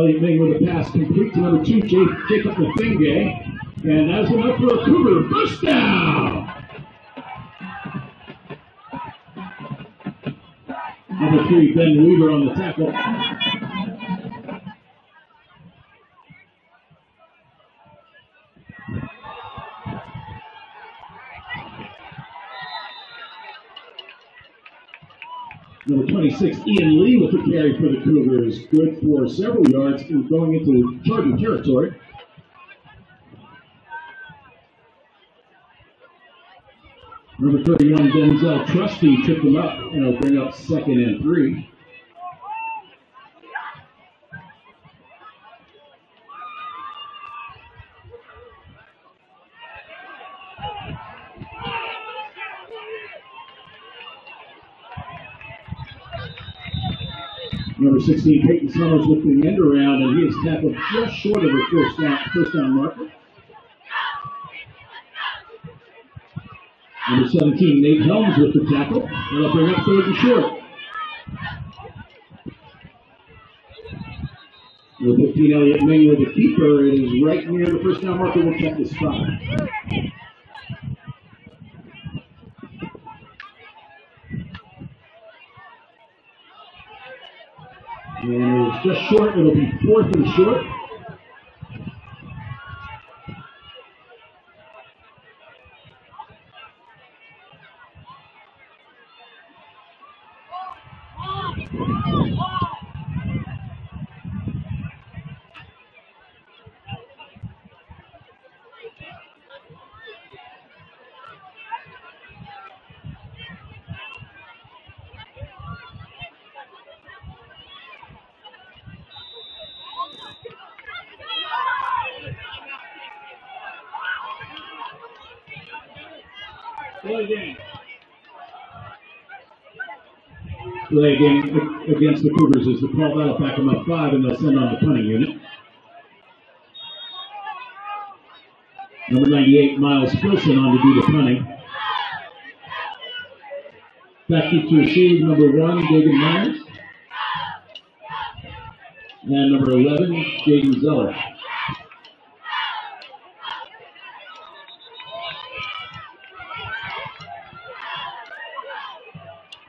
Elliott Ming with a pass complete to number two, Jake, Jacob Mafenge. And that's enough for a Cougar first down. Number three, Ben Weaver on the tackle. 26, Ian Lee with the carry for the Cougars. Good for several yards and going into charging territory. Number 31, Denzel Trusty tripped him up and it'll bring up second and three. Number 16, Peyton Summers with the end around, and he is tackled just short of the first down, first down marker. Number 17, Nate Helms with the tackle. That'll bring up third and short. Number 15, Elliott Ming with the keeper. It is right near the first down marker. We'll check the spot. And it's just short. It'll be fourth and short. Play game against the Cougars is the call. That'll back them up five, and they'll send on the punting unit. Number 98, Miles Filson on to do the punting. Back to receive number one, David Myers. And number 11, Jaden Zeller.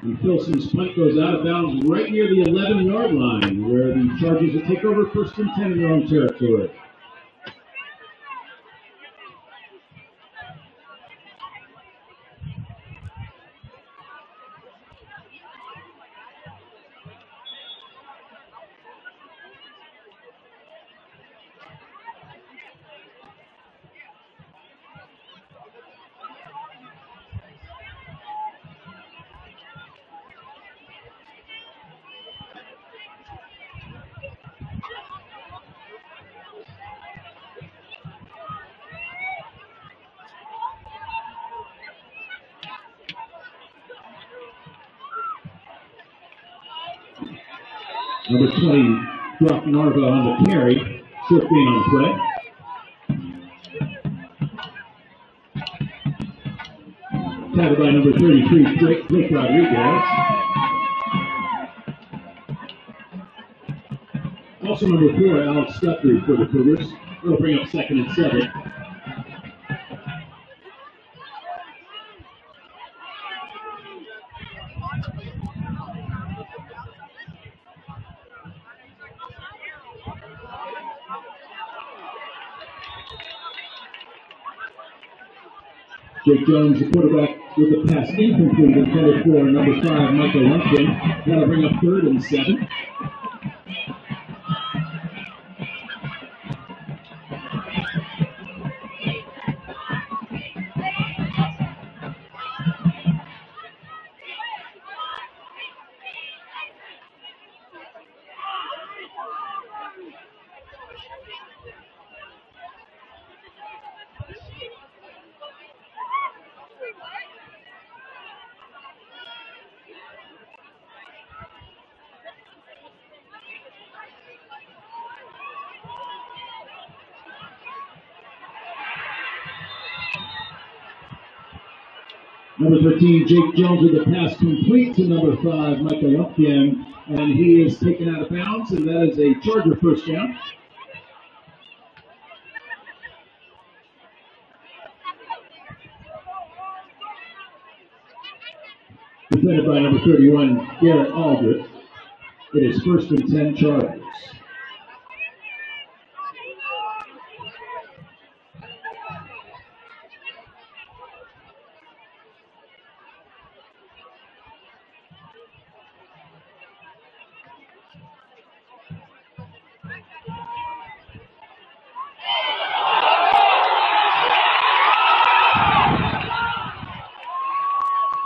And Filson's punt goes out of bounds right near the 11 yard line, where the Chargers will take over first and 10 in their own territory. Number 20, Narva on the carry. Gain on play. Tackled by number 33, Blake, Rodriguez. Also number 4, Alex Guthrie for the Cougars. They'll bring up second and seven. Jake Jones, the quarterback, with a pass incomplete intended for number five, Michael Lumpkin. That'll bring up third and seven. Jake Jones with the pass complete to number 5, Michael Lumpkin, and he is taken out of bounds, and that is a Charger first down. Defended by number 31, Garrett Aldrich. It is first and 10 Chargers.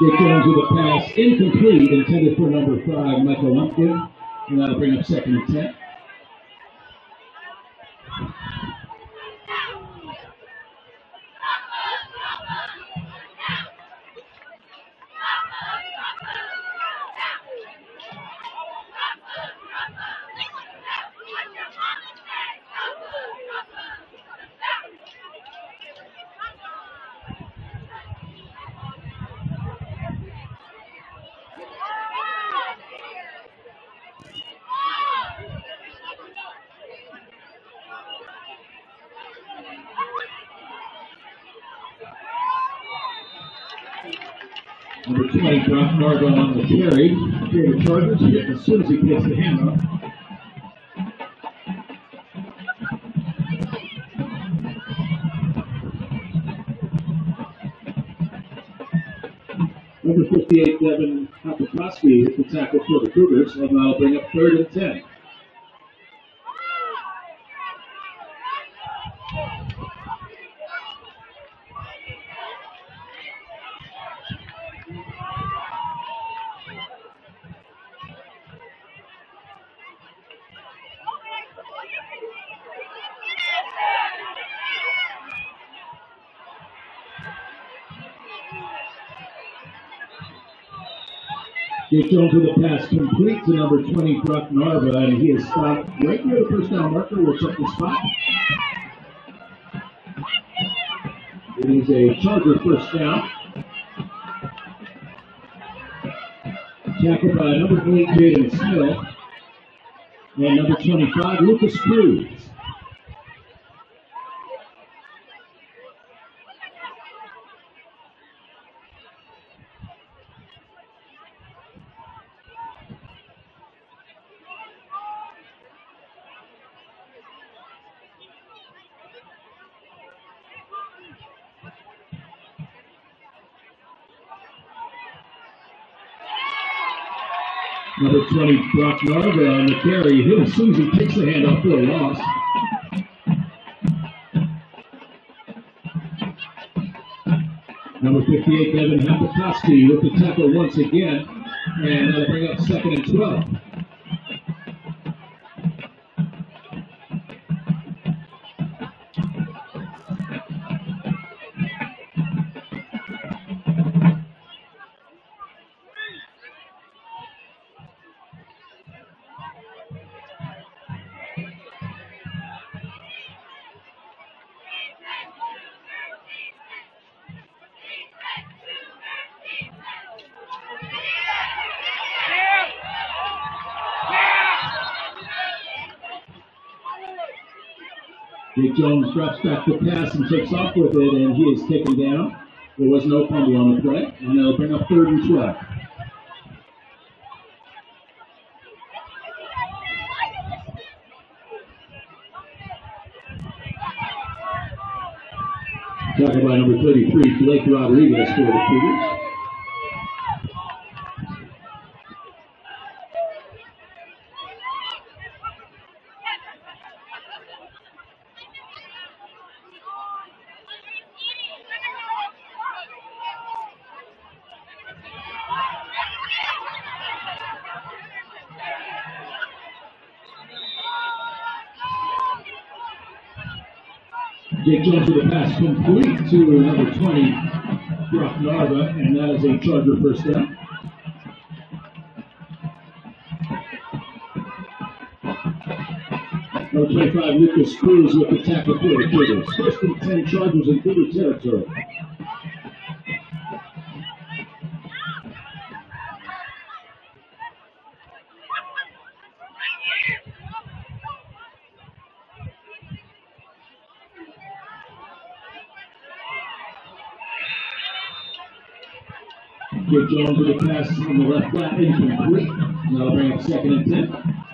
Jake Jones with a pass incomplete, intended for number five, Michael Lumpkin. And that'll bring up second and ten. The as soon as he gets the handoff. Number 58, Devin Apikoski hit the tackle for the Cougars, and that'll bring up third and 10. Jake Jones with a pass complete to number 20, Brock Narva, and he is stopped right near the first down marker. We'll check the spot. It is a Charger first down. Tackled by number 8, Jaden Smith, and number 25, Lucas Cruz. Number 20, Brock Narva on the carry. As he takes the handoff for a loss. Number 58, Devin Hapikoski with the tackle once again. And that'll bring up second and 12. Jones drops back the pass and takes off with it, and he is taken down. There was no fumble on the play, and they'll bring up third and 12. Talking by number 33, Blake Rodriguez for the Cougars. Jake Jones with a pass complete to number 20, Brock Narva, and that is a Charger first down. Number 25, Lucas Cruz with the tackle for the Cougars. First and 10 Chargers in Cougar territory. Jones with a pass on the left flat, incomplete. That'll bring up second and ten.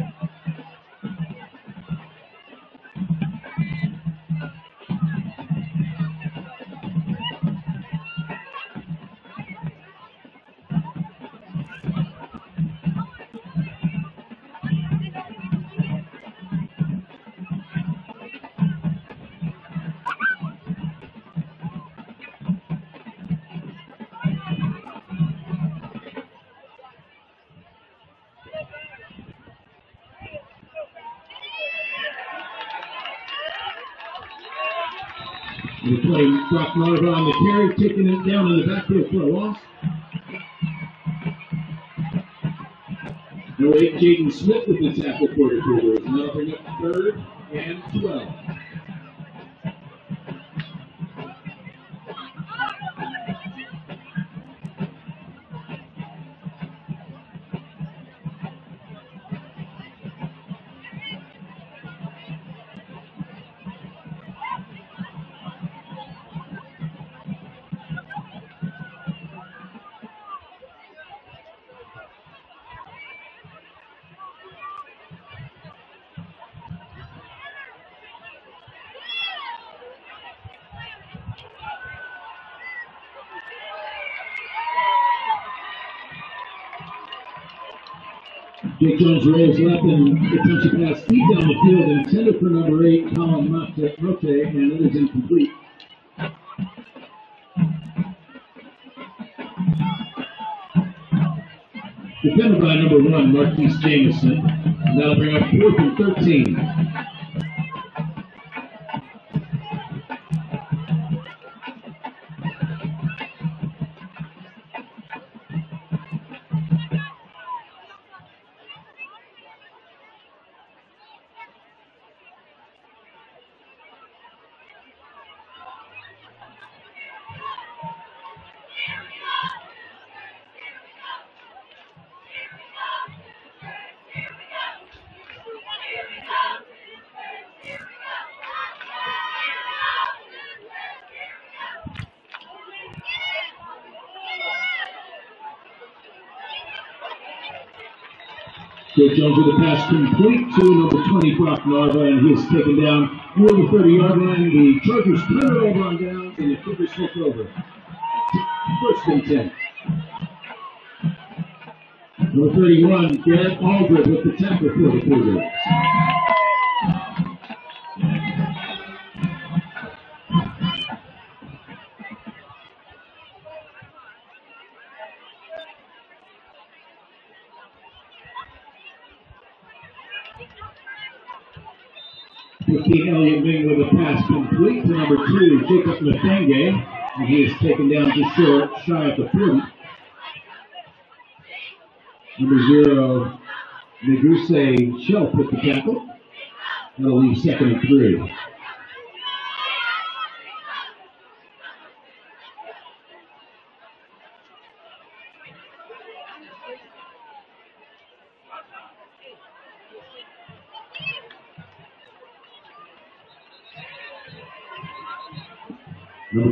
Smith with the tackle for the Cougars. Now bring up third and 12. Jake Jones rolls left and attempts a pass deep down the field intended for number eight, Colin Rote, and it is incomplete. Defended by number one, Marquise Jameson. That'll bring up fourth and 13. Jones with a pass complete to number 20, Brock Narva, and he is taken down near the 30 yard line. The Chargers turn it over on downs, and the Clippers take over. First and 10. Number 31, Garrett Aldred with the tackle for the Cougars. Complete to number two, Jacob Mafenge, and he is taken down just short, shy of the 40. Number zero, Neguse Shelf with the tackle. That'll leave second and three.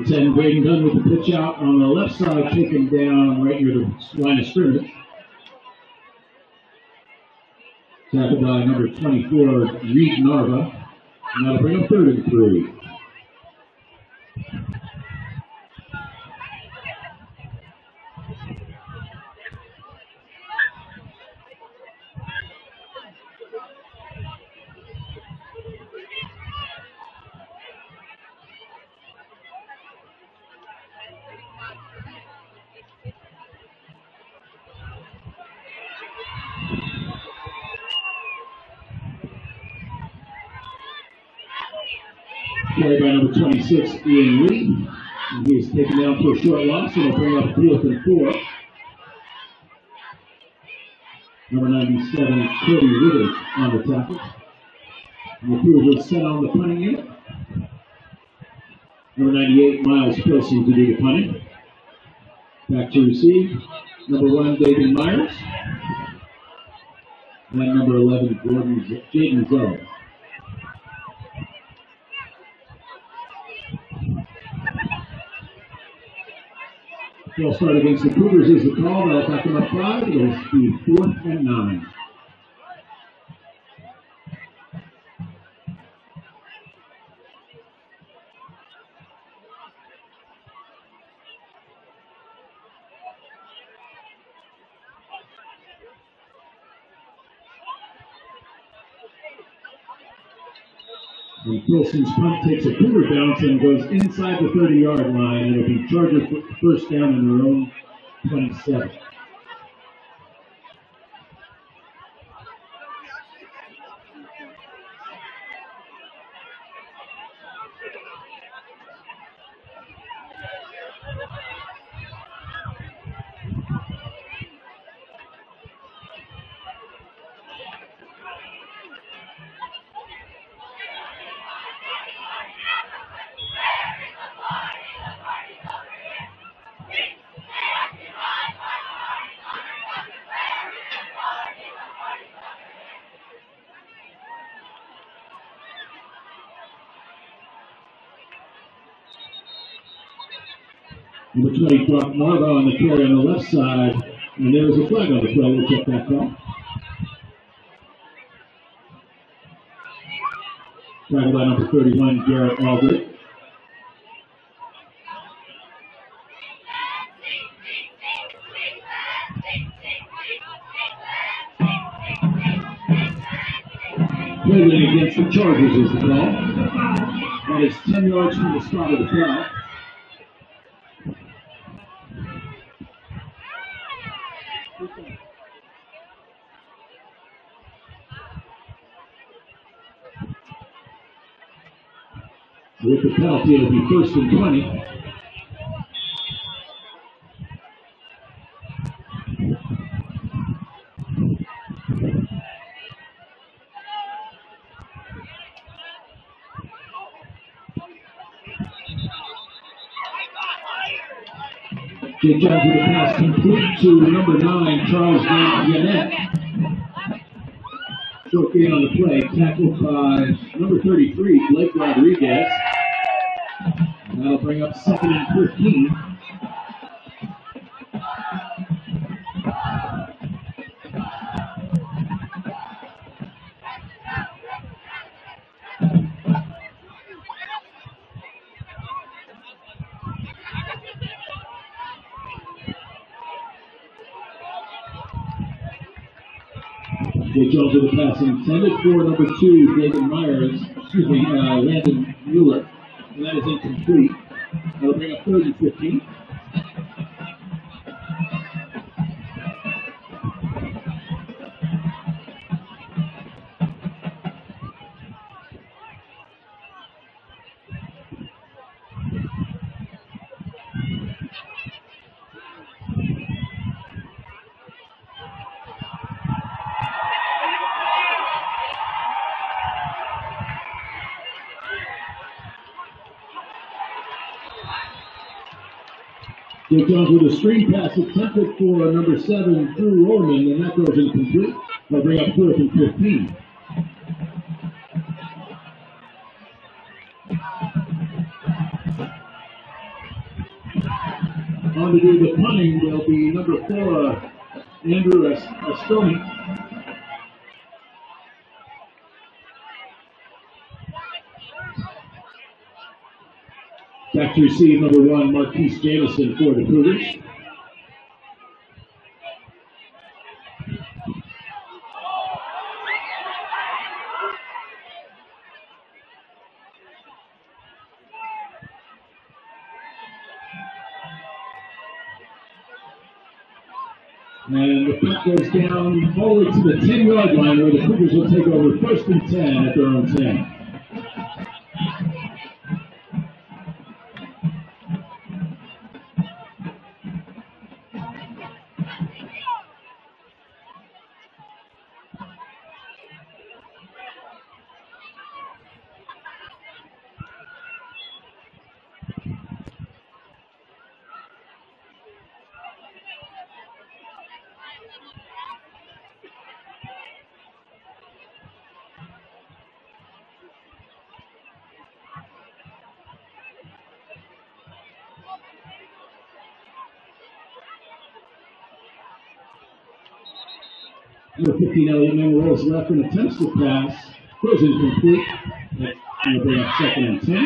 10, Braden Dunn with the pitch out on the left side, taken down right near the line of scrimmage. Tackled by number 24, Reed Narva. And that'll bring up third and three. Carried by number 26, Ian Lee. And he is taken down for a short loss, and will bring up fourth and oh four. Number 97, Cody Withers on the tackle. The field was set on the punting unit. Number 98, Miles Pilson to do the punting. Back to receive. Number one, David Myers. And number 11, Gordon Jaden Zoe. False start against the Cougars is the call. That'll them up five. It'll be fourth and nine. And Pilson's punt takes a Cougar bounce and goes inside the 30 yard line. It'll be Chargers first down in their own 27. Number 20, Brock Narva on the carry on the left side. And there was a flag on the play. We'll check that call. Tackled by number 31, Garrett Aldrich. Holding against the Chargers is the call. That is 10 yards from the spot of the foul. With the penalty, it'll be first and 20. Jake Jones with a pass complete to number nine, Charles Yannette. Short gain on the play, tackled by number 33, Blake Rodriguez. That'll bring up second and 15. Jake Jones with a pass intended for number two, David Myers, excuse me, uh, Landon Mueller. That is incomplete. That'll bring up third and 15. Jones with a screen pass attempted for number seven, Drew Roman, and that goes incomplete. They'll bring up fourth and 15. On to do the punting there'll be number four, uh, Andrew Estoni. Back to receive number one, Marquise Jamison for the Cougars. And the punt goes down all the way to the 10 yard line where the Cougars will take over first and 10 at their own 10. Number 15, Elliot Manuel rolls left and attempts to pass. Goes incomplete. That will bring second and 10.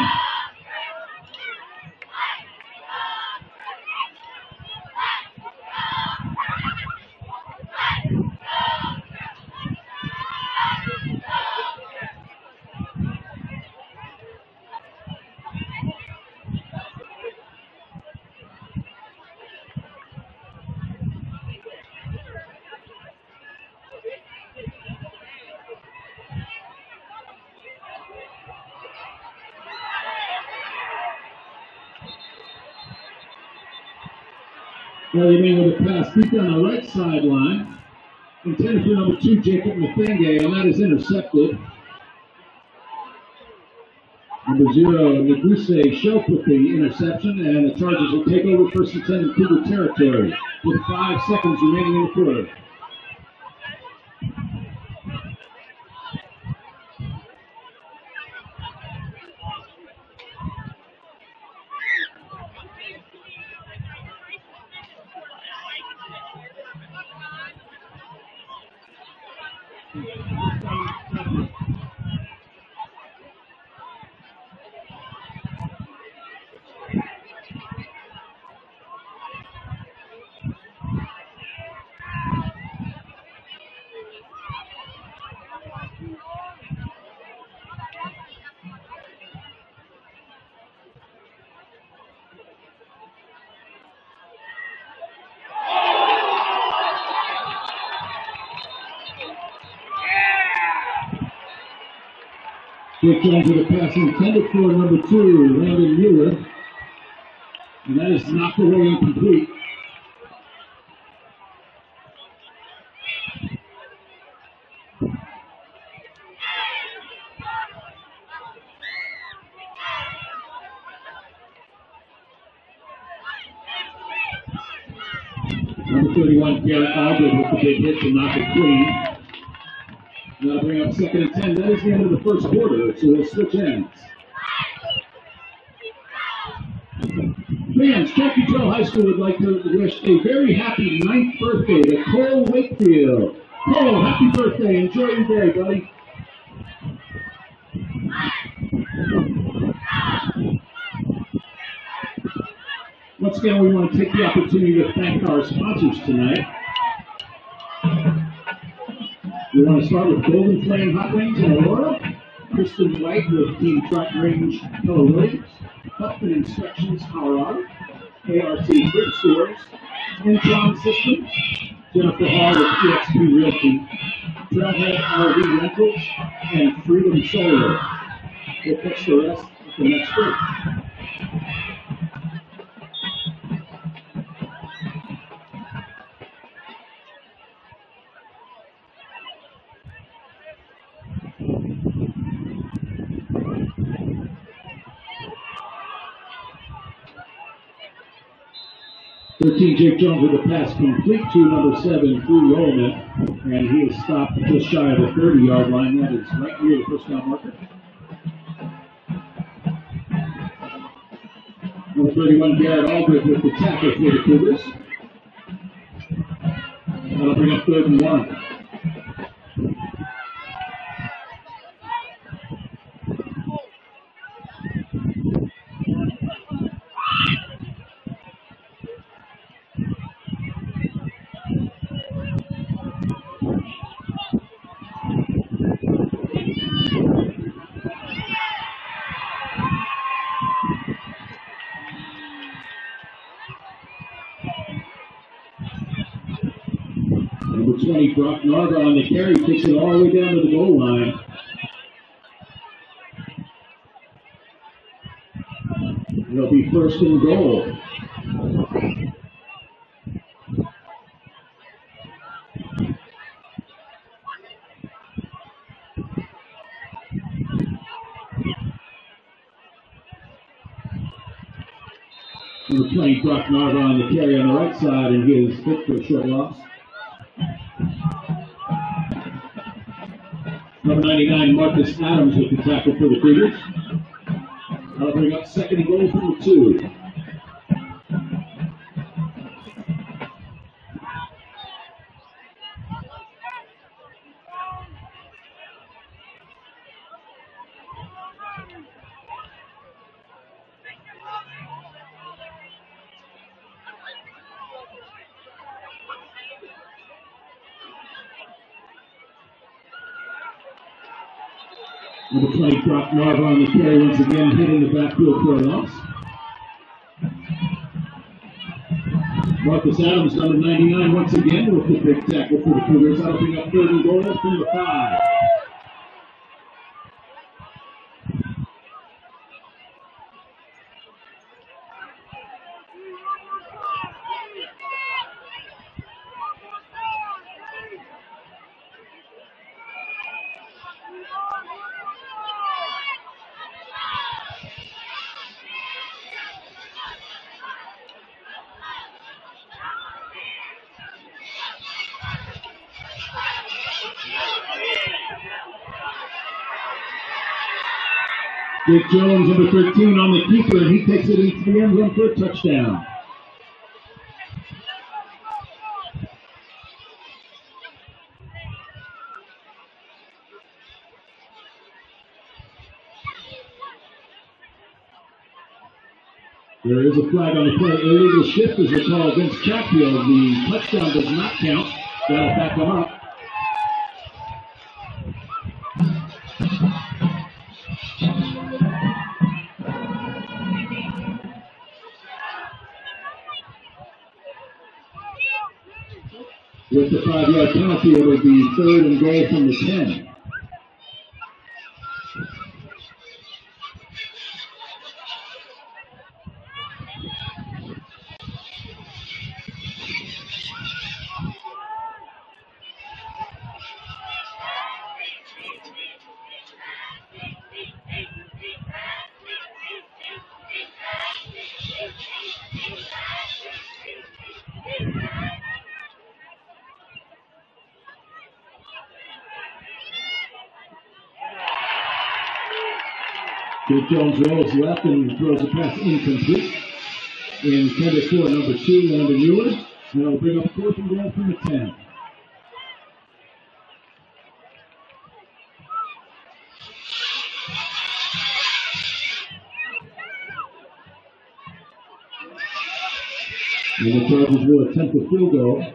Deep down the right sideline. Intended for number two, Jacob Mafenge, and that is intercepted. Number zero, Naguse Shelp with the interception, and the Chargers will take over first and 10 in Cougar territory with five seconds remaining in the quarter. Quick down to the pass intended for number two, Landon Mueller. And that is knocked away incomplete. Number 31, Garrett Aldridge with the big hit to knock it clean. That'll bring up second and 10. That is the end of the first quarter, so we'll switch ends. Fans, Cherokee Trail High School would like to wish a very happy ninth birthday to Cole Wakefield. Cole, happy birthday. Enjoy your day, buddy. Once again, we want to take the opportunity to thank our sponsors tonight. We want to start with Golden Flame Hot Wings in Aurora, Kristen White with Team Truck Range Keller Williams, Huffman Inspections Colorado, ART Bridge Stores, Intron Systems, Jennifer Hall with EXP Realty, Trailhead RV Rentals, and Freedom Solar. We'll catch the rest at the next break. Jake Jones with a pass complete to number seven, Drew Roman, and he is stopped just shy of the 30 yard line. That is right near the first down marker. Number 31, Garrett Aldridge with the tackle for the Cougars. That'll bring up third and one. Brock Narva on the carry, takes it all the way down to the goal line. It'll be first and goal. Number 20, Brock Narva on the carry on the right side, and hit for a short loss. Number 99, Marcus Adams with the tackle for the Cougars. That'll bring up second and goal from the two. Number 20, on the carry once again, hitting the backfield for a loss. Marcus Adams, number 99, once again with the big tackle for the Cougars. That'll bring up third and goal from the five. Jones, number 13, on the keeper, and he takes it into the end zone for a touchdown. There is a flag on the play. Illegal shift is a call against Chatfield. The touchdown does not count. That'll back them up. Goal from the 10. Jones rolls left and throws a pass incomplete. Intended for number two, Landon Mueller. And it'll bring up fourth and goal from the 10. And the Chargers will attempt a field goal.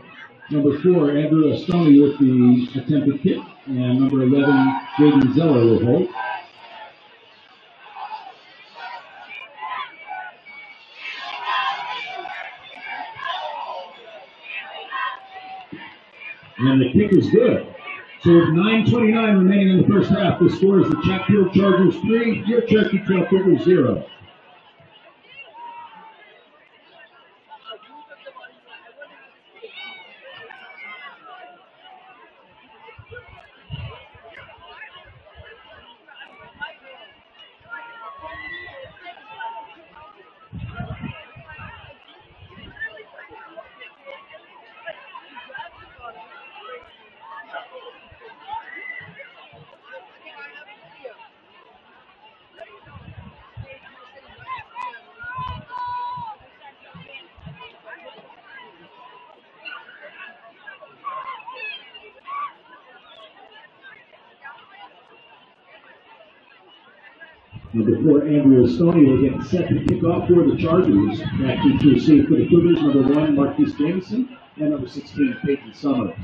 Number four, Andrew Estoni with the attempted kick. And number 11, Jaden Zeller will hold. The is good. So with 9.29 remaining in the first half, the score is the Chatfield Chargers 3, your Cherokee Trail Cougars 0. Four, Andrew Estoni will get set to kick off for the Chargers. Back to receive for the Cougars, number one, Marquise Jameson, and number 16, Peyton Summers.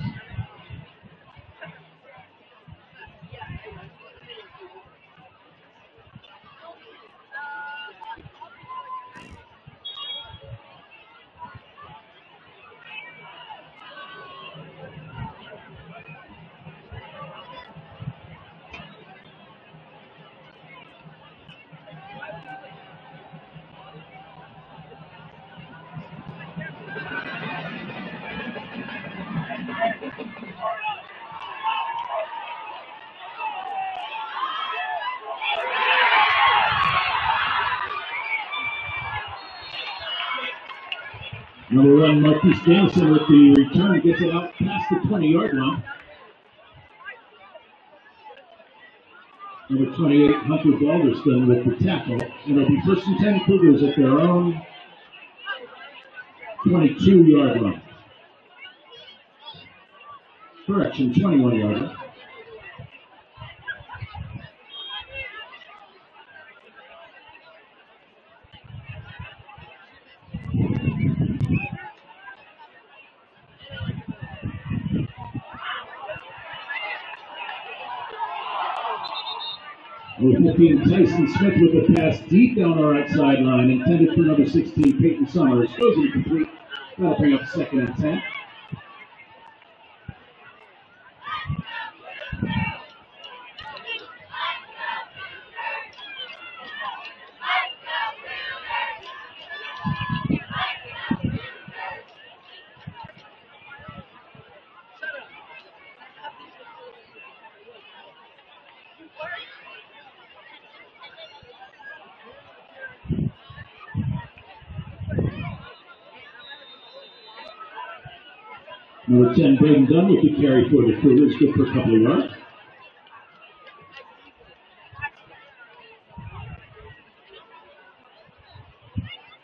One, Marquise with the return gets it out past the 20 yard line. Number 28, Hunter Balderston with the tackle. And it'll be first and 10 Cougars at their own 22 yard line. Correction, 21 yard line. 15, Tyson Smith with the pass deep down our right sideline, intended for number 16, Peyton Summers. Goes incomplete. That'll bring up second and 10. Number 10, Braden Dunn carry for the Cougars. Good for a couple of yards.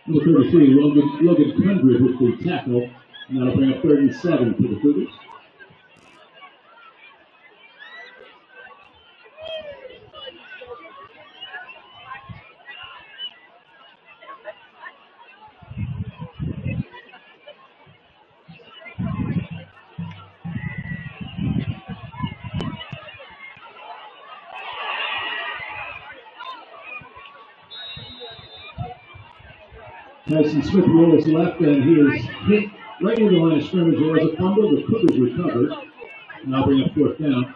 Number 33, Logan, Logan with the tackle. And that'll bring up 37 for the Cougars. Tyson Smith rolls left and he is hit right near the line of scrimmage. There was a fumble. The Cougars recovered. I'll bring up fourth down.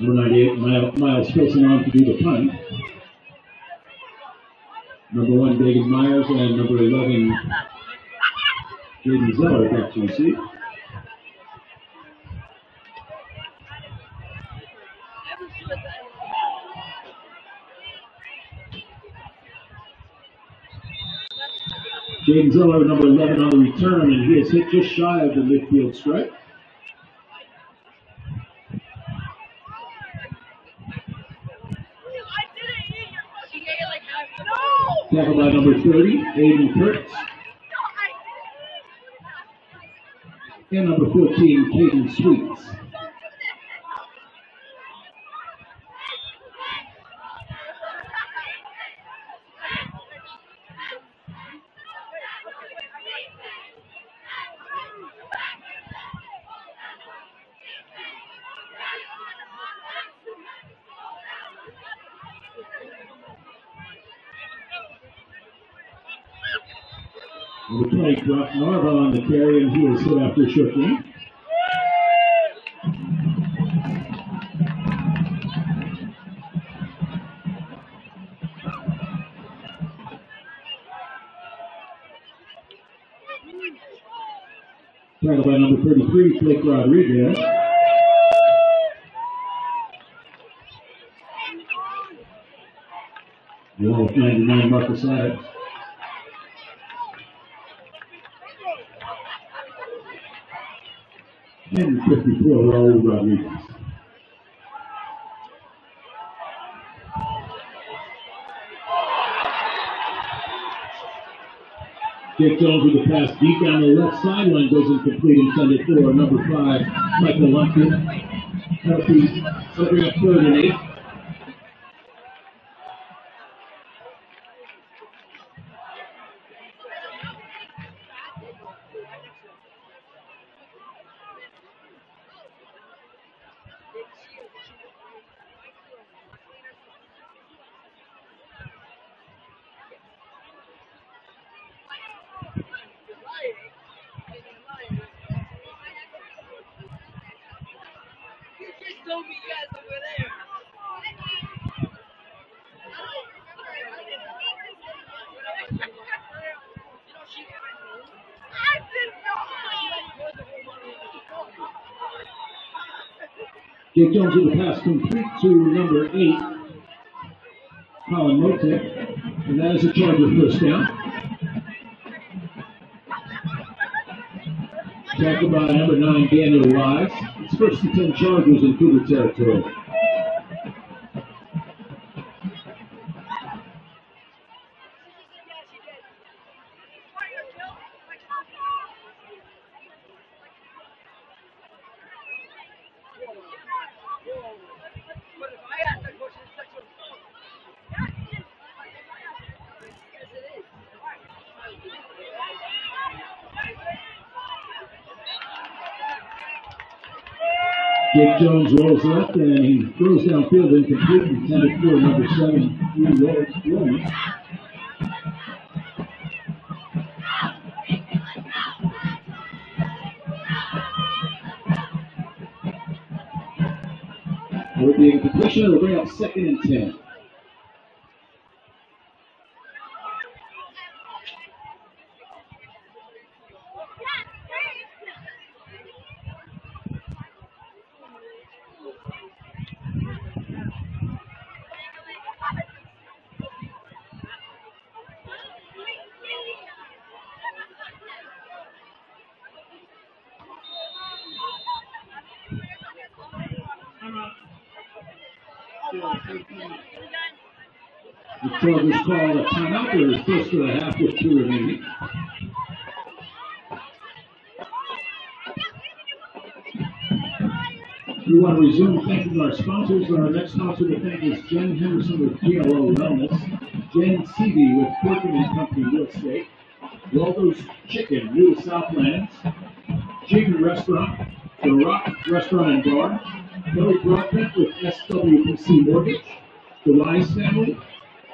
Number 98, Miles on to do the punt. Number one, David Myers, and number 11, Jaden Zeller back to receive. Jaden Zeller, number 11 on the return, and he is hit just shy of the midfield stripe. Tackle by number 30, Aiden Kurtz. And number 14, Caden Sweets. Number 20, Brock Narva on the carry, and he is hit after short game. Tackle by number 33, Blake Rodriguez. Wall of 99, Marcus Adams. And 54, Raul Rodriguez. Jake Jones with the pass deep down the left sideline goes incomplete intended for number five, Michael Lumpkin. Up third and eight. Jake Jones with the pass complete to number eight, Colin Motek, and that is a Charger first down. Tackled by number nine, Daniel Wise. It's first and ten Chargers in Cougar territory. Jake Jones left and he throws downfield incomplete intended for number seven, Williams. With the incompletion, it'll bring up second and ten. Chargers call a timeout. The half with two remaining. We want to resume thanking our sponsors. Our next sponsor to thank is Jen Henderson with PLO Wellness, Jen Seavey with Corcoran and Company Real Estate, Waldo's Chicken, New Southlands, Chicken Restaurant, The Rock Restaurant and Bar, Kelly Broadbent with SWPC Mortgage, the Wise Family,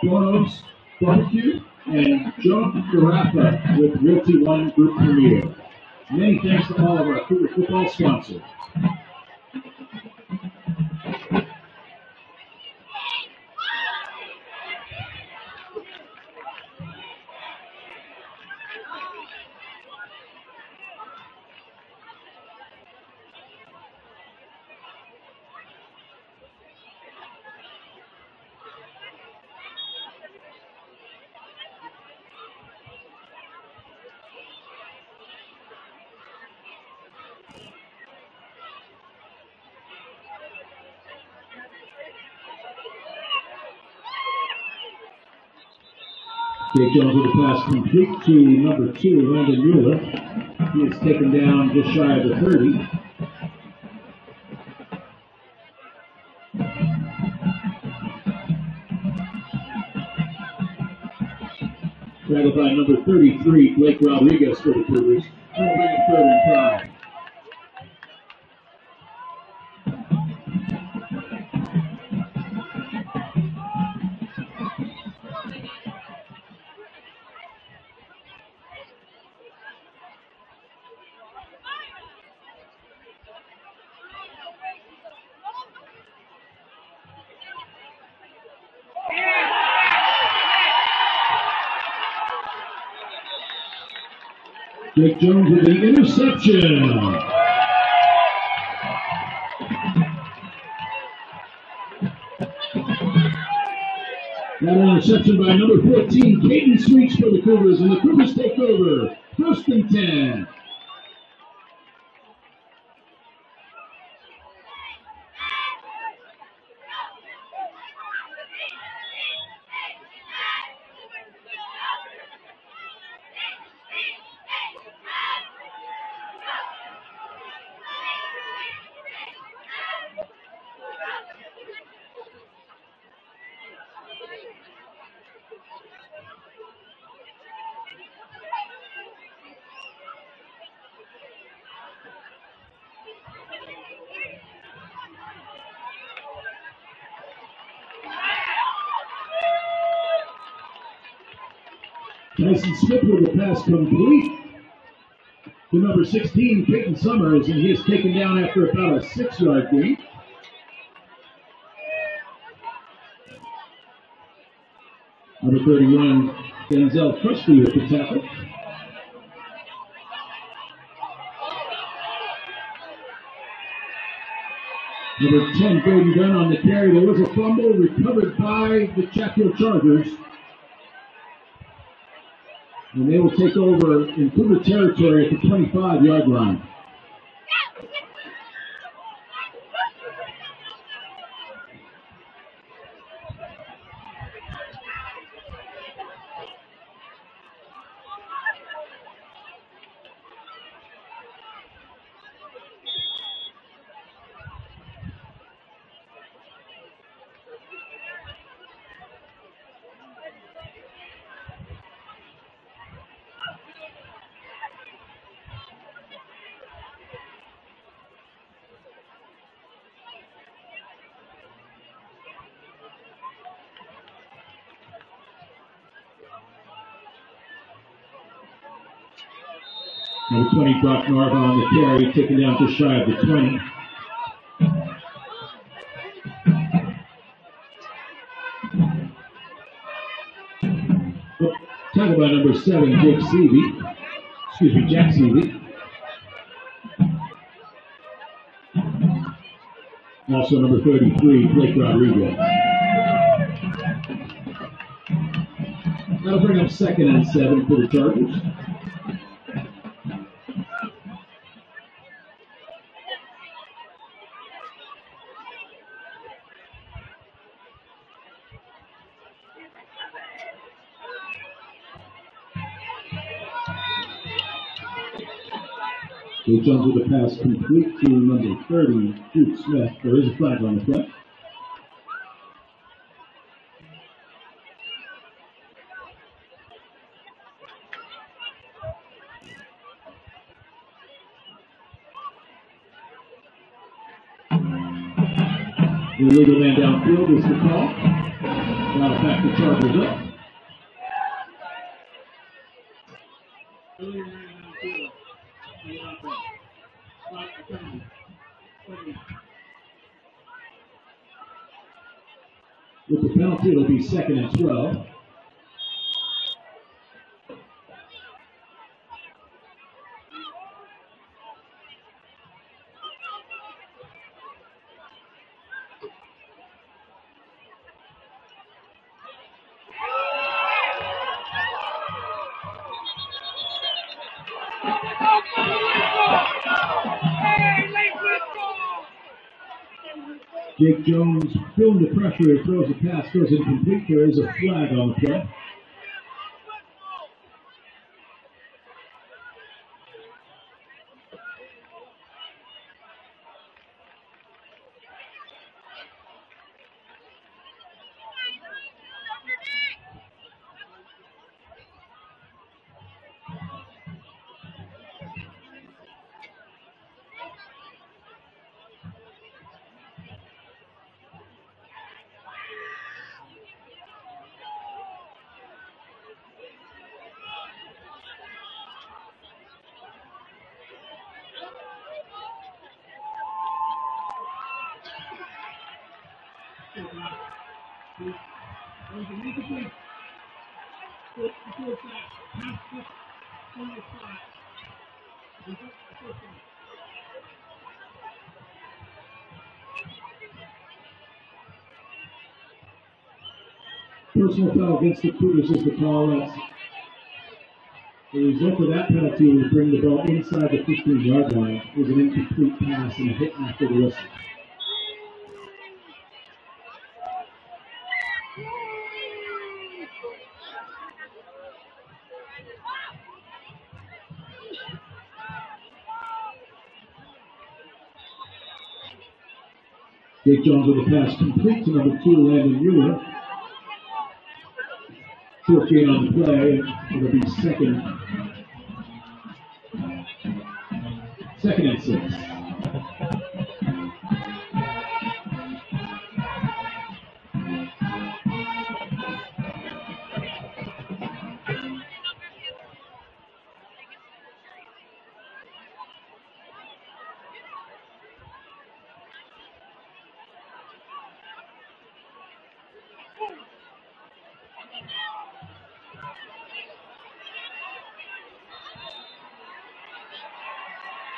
Bono's Barbecue, and John Garaffa with Realty One Group Premier. Many thanks to all of our Cougar football sponsors. Jones with the pass complete to number two, Landon Mueller. He is taken down just shy of the 30. Tackled by number 33, Blake Rodriguez for the Cougars. Third and five. Jake Jones with the interception. That interception by number 14, Caden Sweets for the Cougars, and the Cougars take over. First and 10. Tyson Smith with the pass complete to number 16, Peyton Summers, and he is taken down after about a six yard gain. Number 31, Denzel Trusty with the tackle. Number 10, Braden Dunn on the carry. There was a fumble recovered by the Chatfield Chargers. And they will take over in Cougar territory at the 25 yard line. Number 20, Brock Narva on the carry, taken down just shy of the 20. Talk about number seven, Jake Seavey. Excuse me, Jack Seavey. Also number 33, Blake Rodriguez. That'll bring up second and seven for the Chargers. Jumps with the pass complete to number 30, Duke Smith. There is a flag on the play. The illegal man downfield is the call. That'll back the Chargers up. With the penalty, it'll be second and 12. Feeling the pressure, he throws a pass, goes incomplete. There is a flag on the play. Personal foul against the Cougars is the call. That's the result of that penalty will bring the ball inside the 15 yard line. It was an incomplete pass and a hit after the whistle. Jake Jones with a pass complete to number two, Landon Mueller. 14 on the play. It'll be second. Second and six.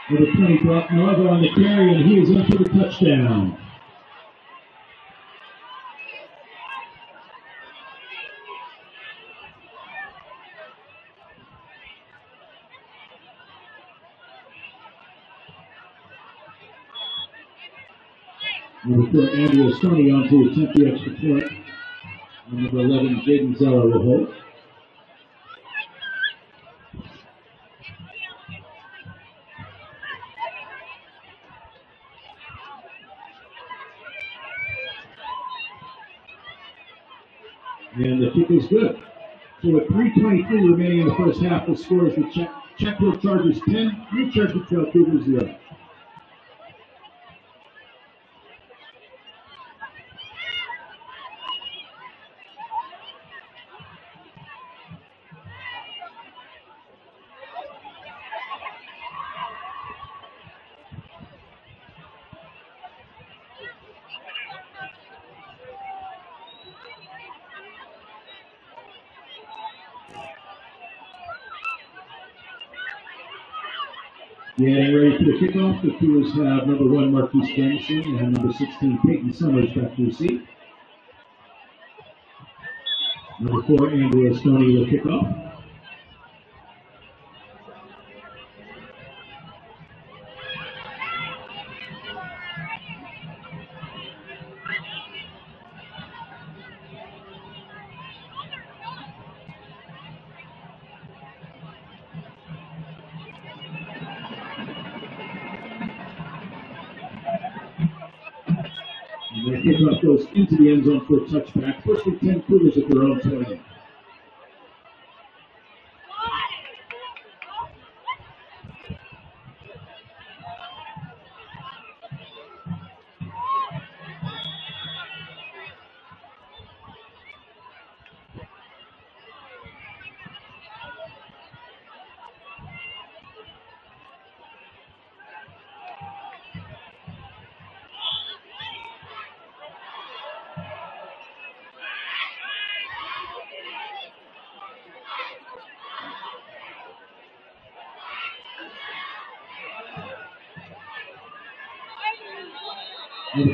Number 20, Brock Narva on the carry, and he is in for the touchdown. Number four, Andrew Stoney on to attempt the extra point. Number 11, Jaden Zeller will hold. 23 remaining in the first half. The scores the Check Chatfield Chargers 10, New Chesterfield Cougars 0. Kickoff, the Cougars have number one Marquise Jamison and number 16 Peyton Summers back to receive. Number four Andrew Stoney will kick off. End zone for a touchback. First and 10 Cougars at their own 20.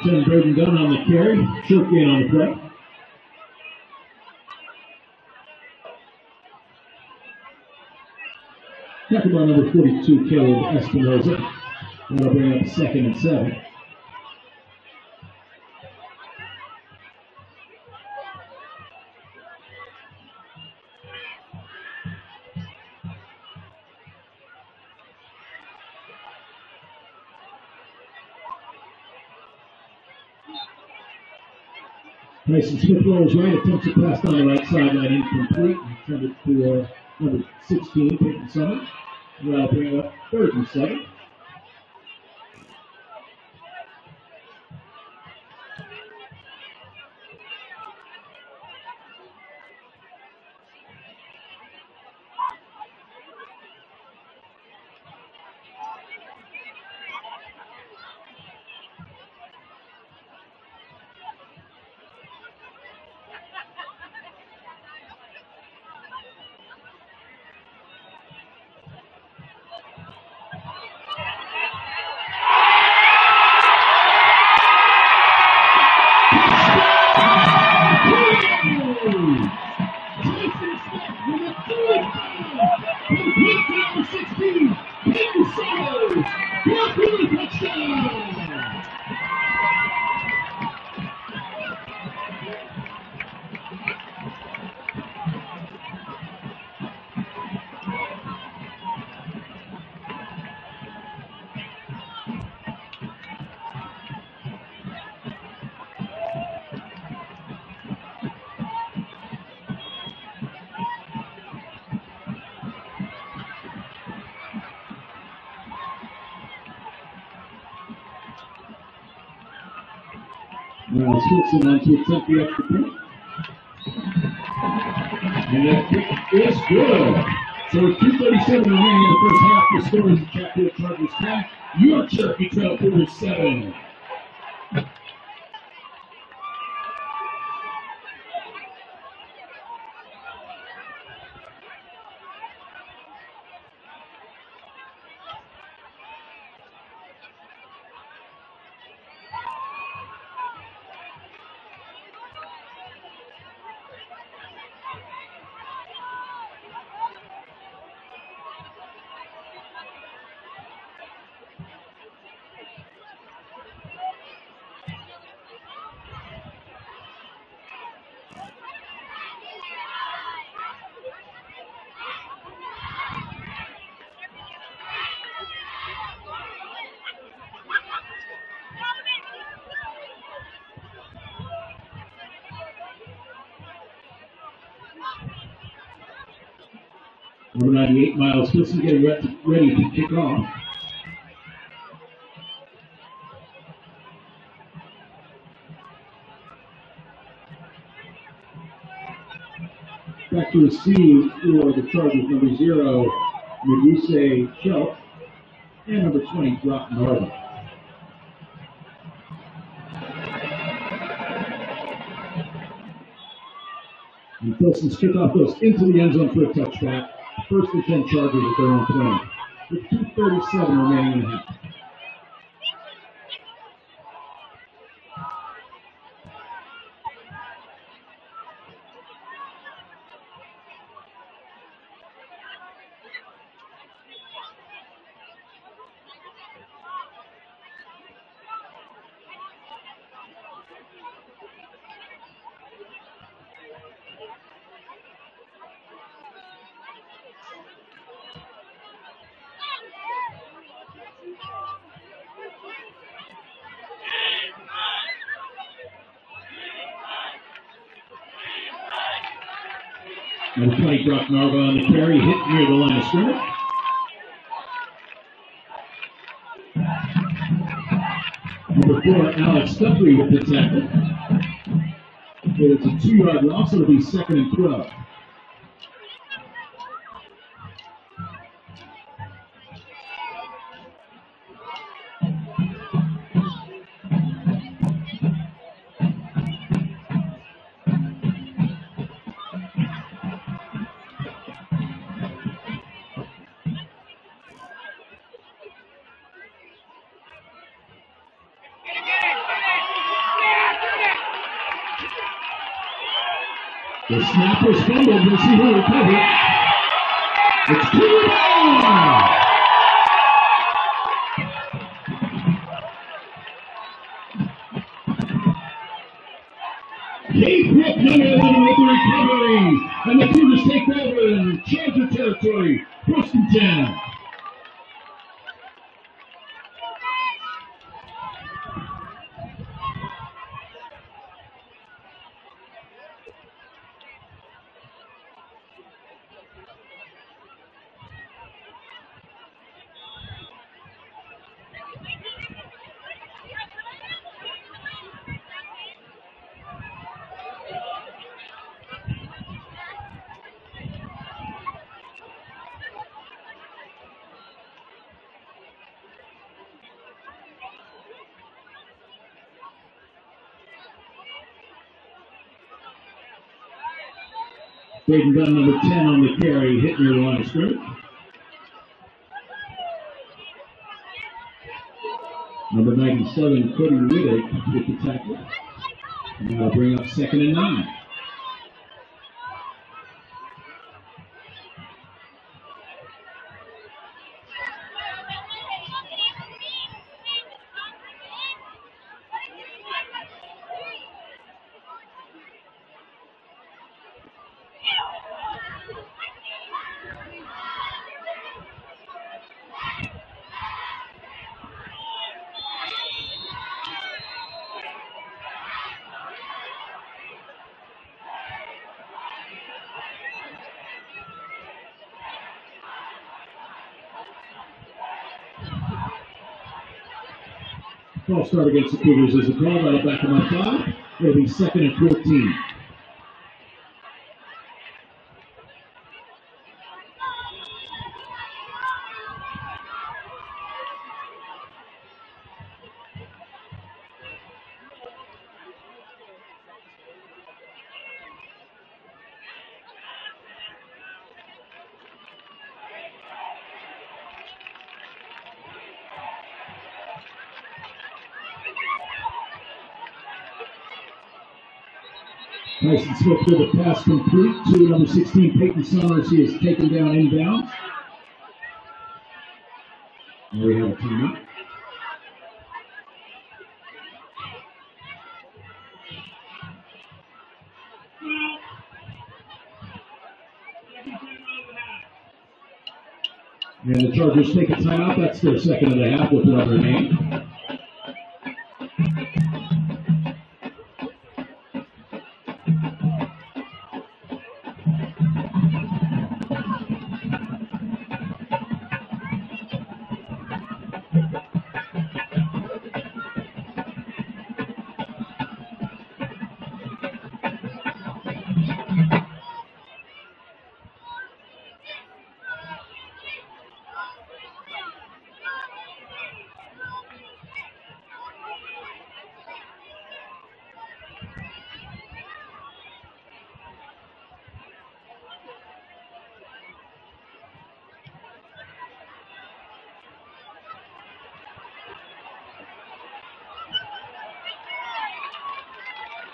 10, Braden Dunn on the carry. Gain on the play. Tackle by number 42, Caleb Espinoza. That'll bring up second and seven. Mason Smith rolls right, attempts a pass down the right sideline, incomplete. Intended for number 16, Peyton Summers. That'll bring up third and seven. It's. And that kick is good. So 237 remaining in the first half. The score is the Capitol Chargers 10, your Cherokee Trail 47. Number 98, Miles Wilson getting ready to kick off. Back to receive for the Chargers, number zero, Meduse Shelf, and number 20, Brock Narva. And Pilson's kickoff goes into the end zone for a touchback. First and 10 Chargers at their own 20. with 2.37 remaining in the half. Brock Narva on the carry, hit near the line of scrimmage. Number four, Alex Guthrie with the tackle. It's a two-yard loss. It'll be second and 12. Snap was fumbled. We'll see who recovered. It's Cleveland! Braden Dunn, number 10 on the carry, hit near the line of scrimmage. Number 97, Cody Riddick with the tackle. That'll bring up second and nine. Start against the Cougars is a call. That'll back them up five. It'll be second and 14. Tyson Smith with the pass complete to number 16, Peyton Summers. He is taken down inbounds. And we have a timeout. And the Chargers take a timeout. That's their second of the half with one remaining.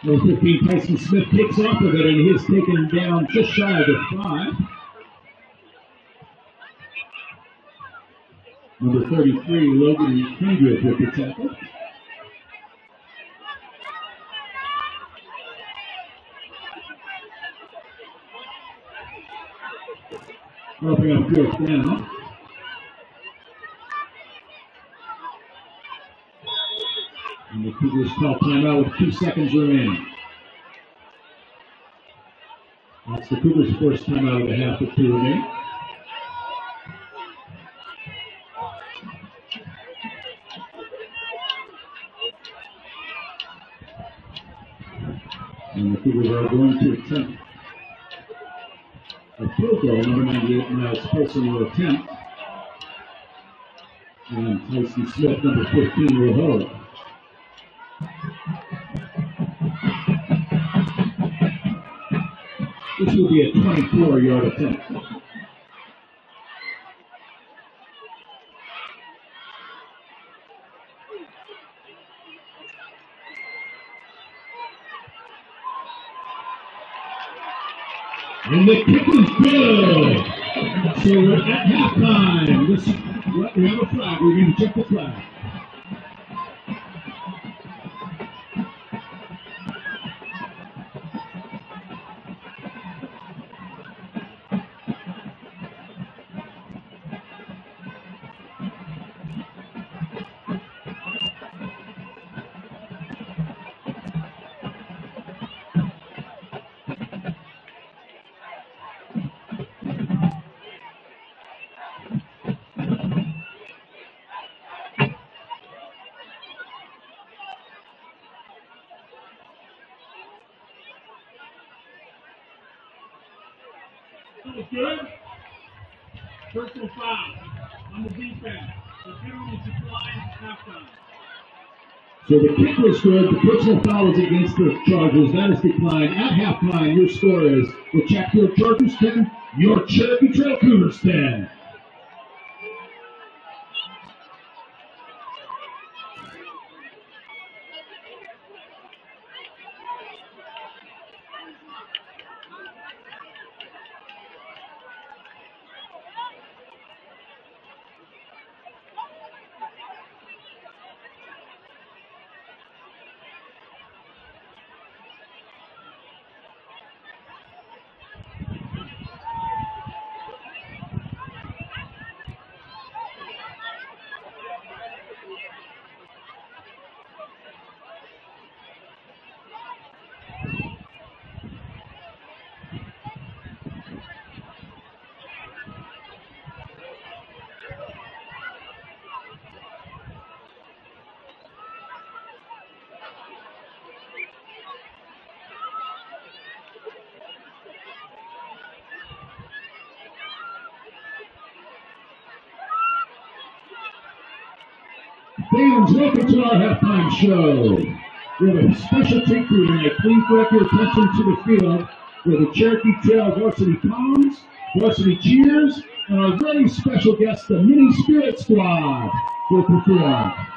Number 15, Tyson Smith takes off of it, and he's taken down just shy of the five. Number 33, Logan Kindred with the tackle. Up fourth down. And the Cougars call timeout with two seconds remaining. That's the Cougars' first timeout of the half with two remaining. And the Cougars are going to attempt a field goal. Number 98, Miles Colson will attempt. And Tyson Smith, number 15, will hold. Will be a 24 yard attempt. And the kick is good. So we're at halftime. This, we have a flag. We're going to check the flag. So the kick was good. The personal foul was against the Chargers. That is declined. At halftime, your score is the Chatfield Chargers 10, your Cherokee Trail Cougars 10. Welcome to our halftime show. We have a special treat for you tonight. Please direct your attention to the field where the Cherokee Trail varsity comes, varsity cheers, and our very special guest, the Mini Spirit Squad, will perform.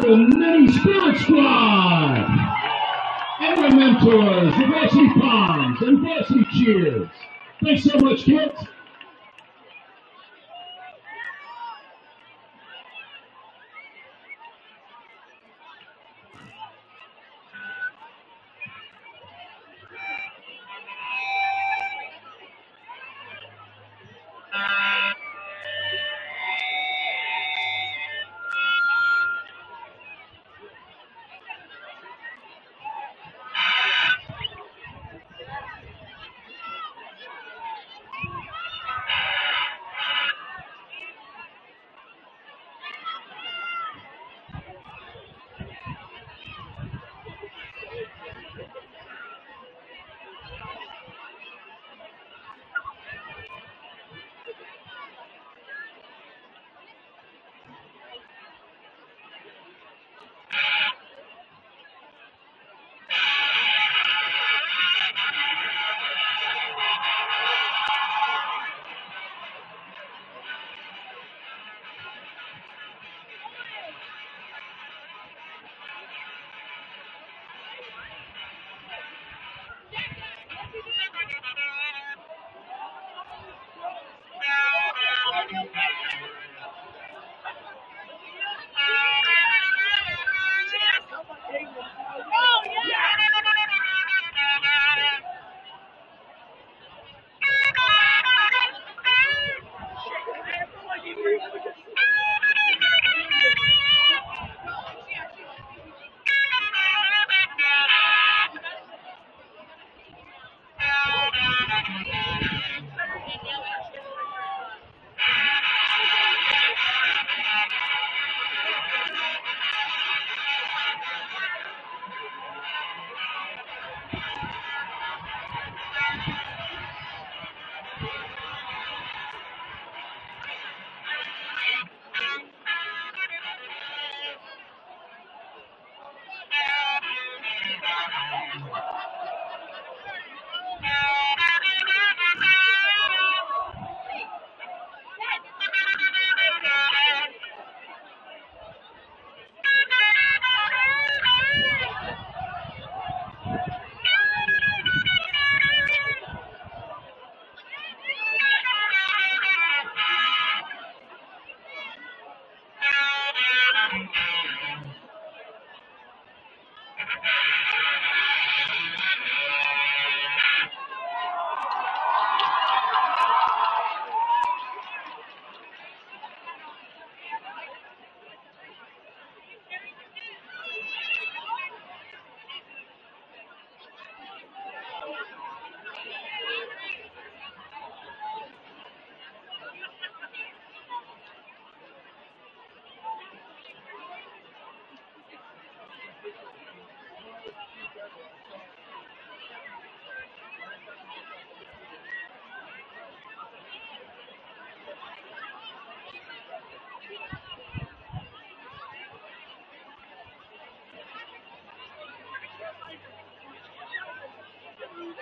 The Mini Spirit Squad. And my mentors, the Varsity Palms and Varsity Cheers. Thanks so much, kids.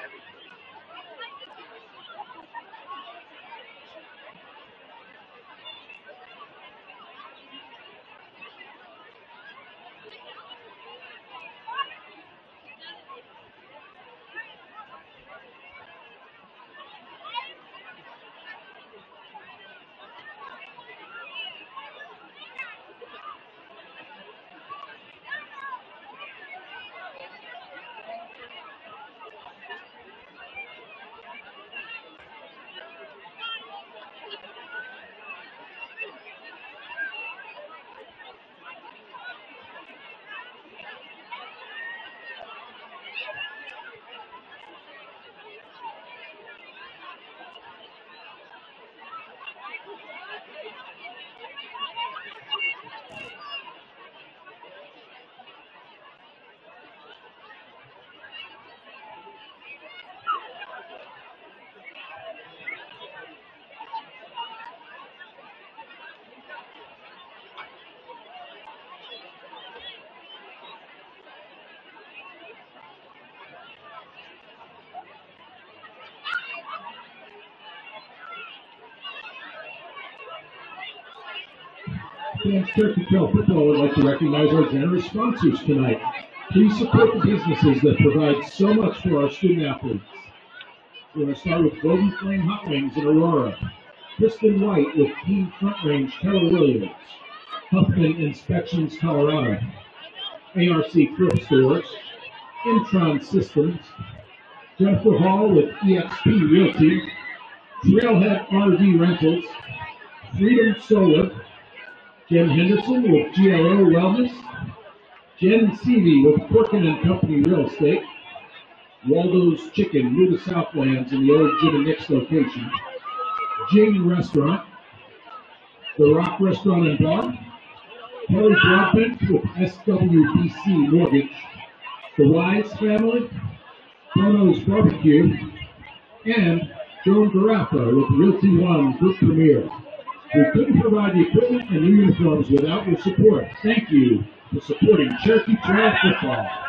everything. Would like to recognize our generous sponsors tonight. Please support the businesses that provide so much for our student athletes. We're going to start with Golden Flame Hot Wings in Aurora, Kristen White with Team Front Range Keller Williams, Huffman Inspections Colorado, ARC Thrift Stores, Intron Systems, Jennifer Hall with EXP Realty, Trailhead RV Rentals, Freedom Solar, Jen Henderson with GLO Wellness, Jen Seavey with Porkin and Company Real Estate, Waldo's Chicken, new to Southlands in the old Jim and Nick's location, Jing Restaurant, The Rock Restaurant and Bar, Kelly Broadbent with SWBC Mortgage, The Wise Family, Bono's Barbecue, and Joan Garaffa with Realty One Group Premier. We couldn't provide the equipment and uniforms without your support. Thank you for supporting Cherokee Trail Football.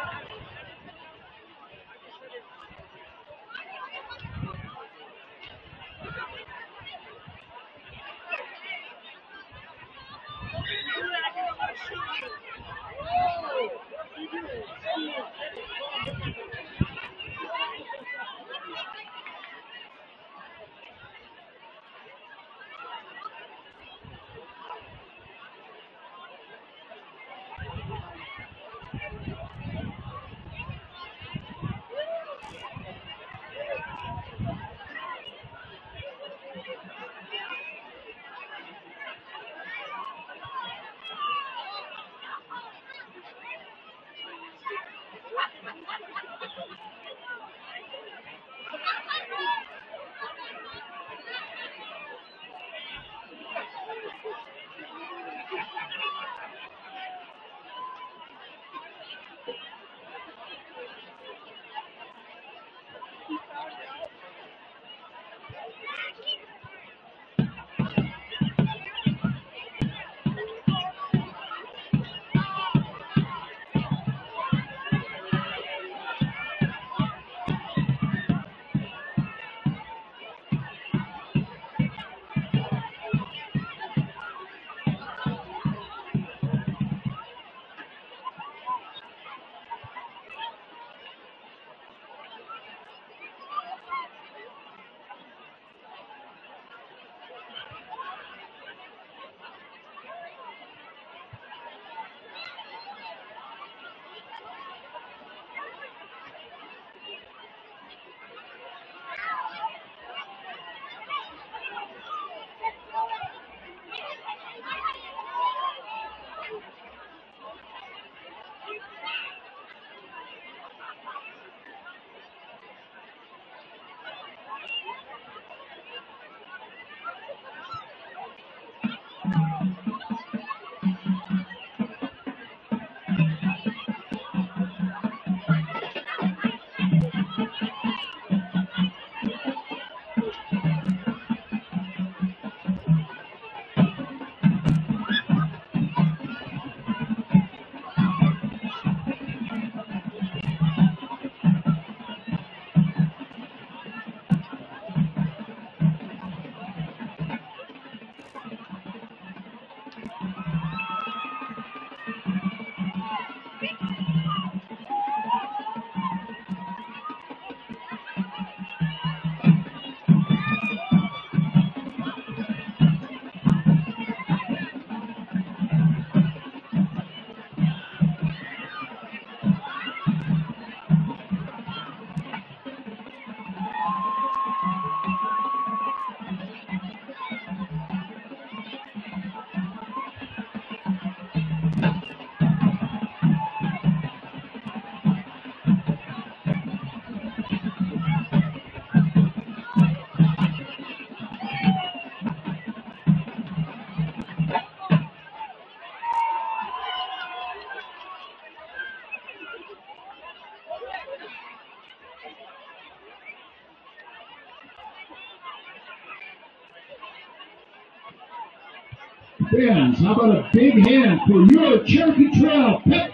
Fans, how about a big hand for your Cherokee Trail Pep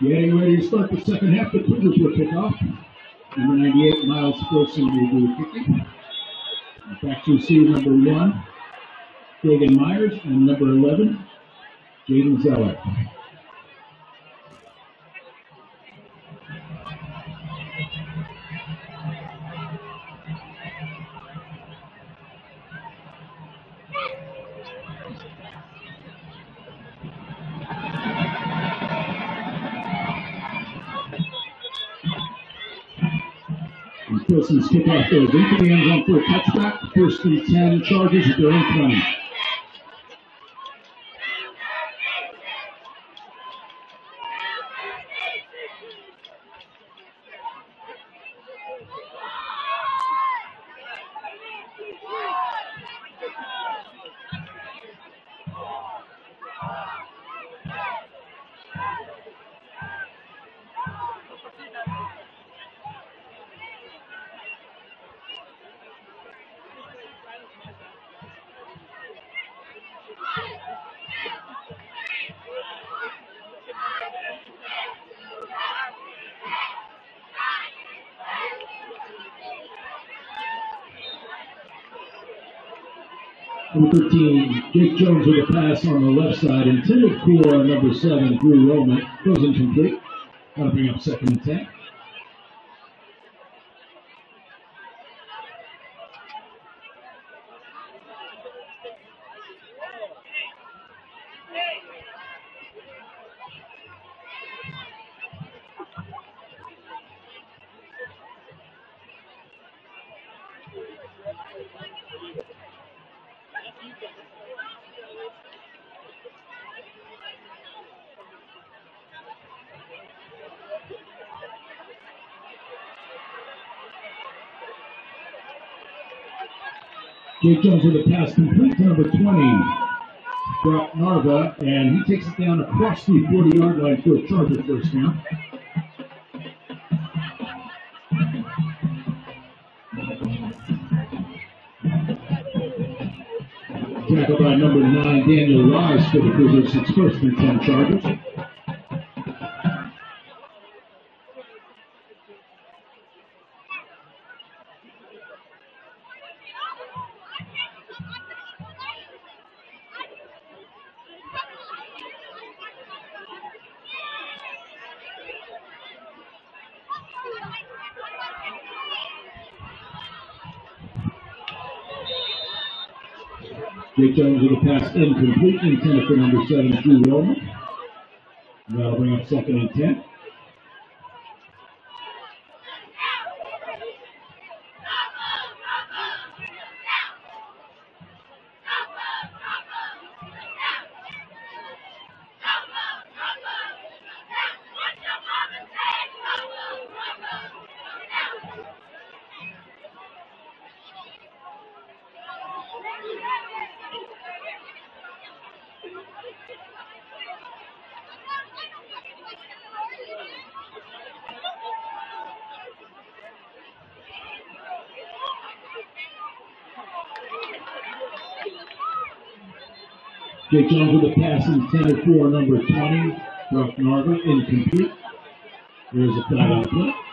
Getting ready to start the second half. The Cougars will kick off. Number 98, Miles Wilson will do kicking. Back to receiver number one, Dagan Myers, and number 11, Jaden Zeller. Wilson's kickoff goes into the end zone for a touchback. First and 10 Chargers at their own 20. Number 13, Jake Jones with a pass on the left side, intended for number 7, Drew Roman. Goes incomplete. That'll bring up second and 10. Jake Jones with a pass complete to number 20, Brock Narva, and he takes it down across the 40 yard line for a Charger first down. Tackled by number 9, Daniel Wise for the. It's first and 10 Chargers. Jones with a pass incomplete, intended for number seven, Drew Roman. That'll bring up second and ten. Jake Jones pass intended oh for number 20, Brock Narva, incomplete. There's a on the play.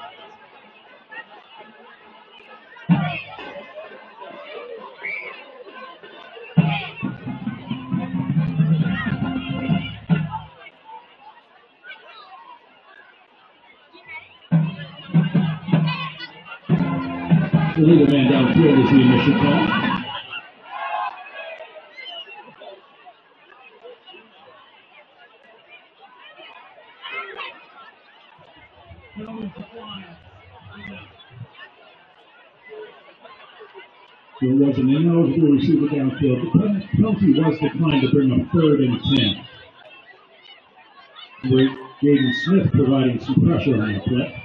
Downfield. The penalty was declined to bring a third and ten. With Jaden Smith providing some pressure on the play.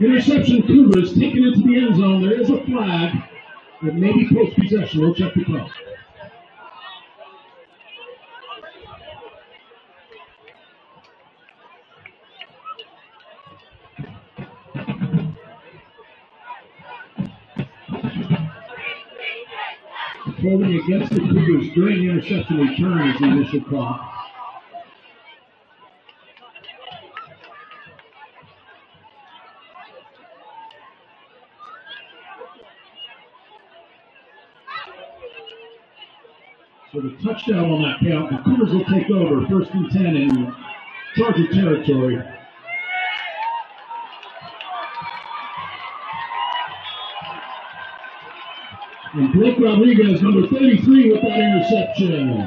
Interception Cougars taken into the end zone. There is a flag. It may be post possession. We'll check the call. Holding against the Cougars during the interception return is the initial call. So the touchdown on that count. The Cougars will take over first and 10 in Charger territory. And Blake Rodriguez, number 33, with that interception.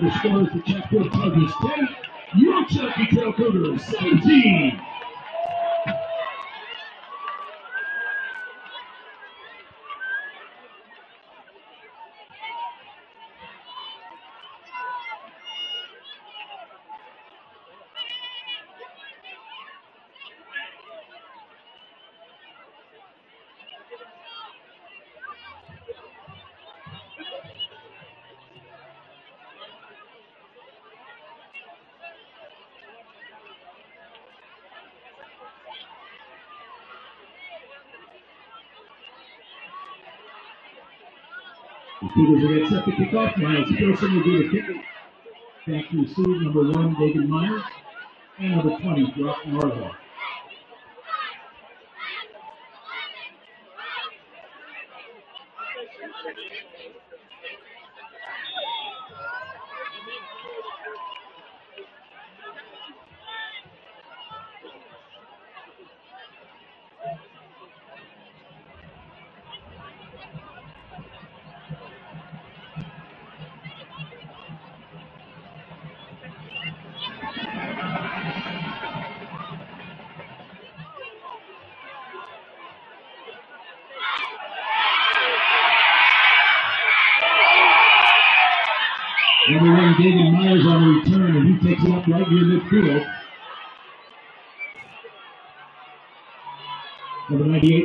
the third quarter, the score is the Chatfield 10, your Trail Cougars 17. Cougars will get set to kick off. Miles Pearson will do the kicking. Back to receive number one, David Myers, and number 20, Brock Narva.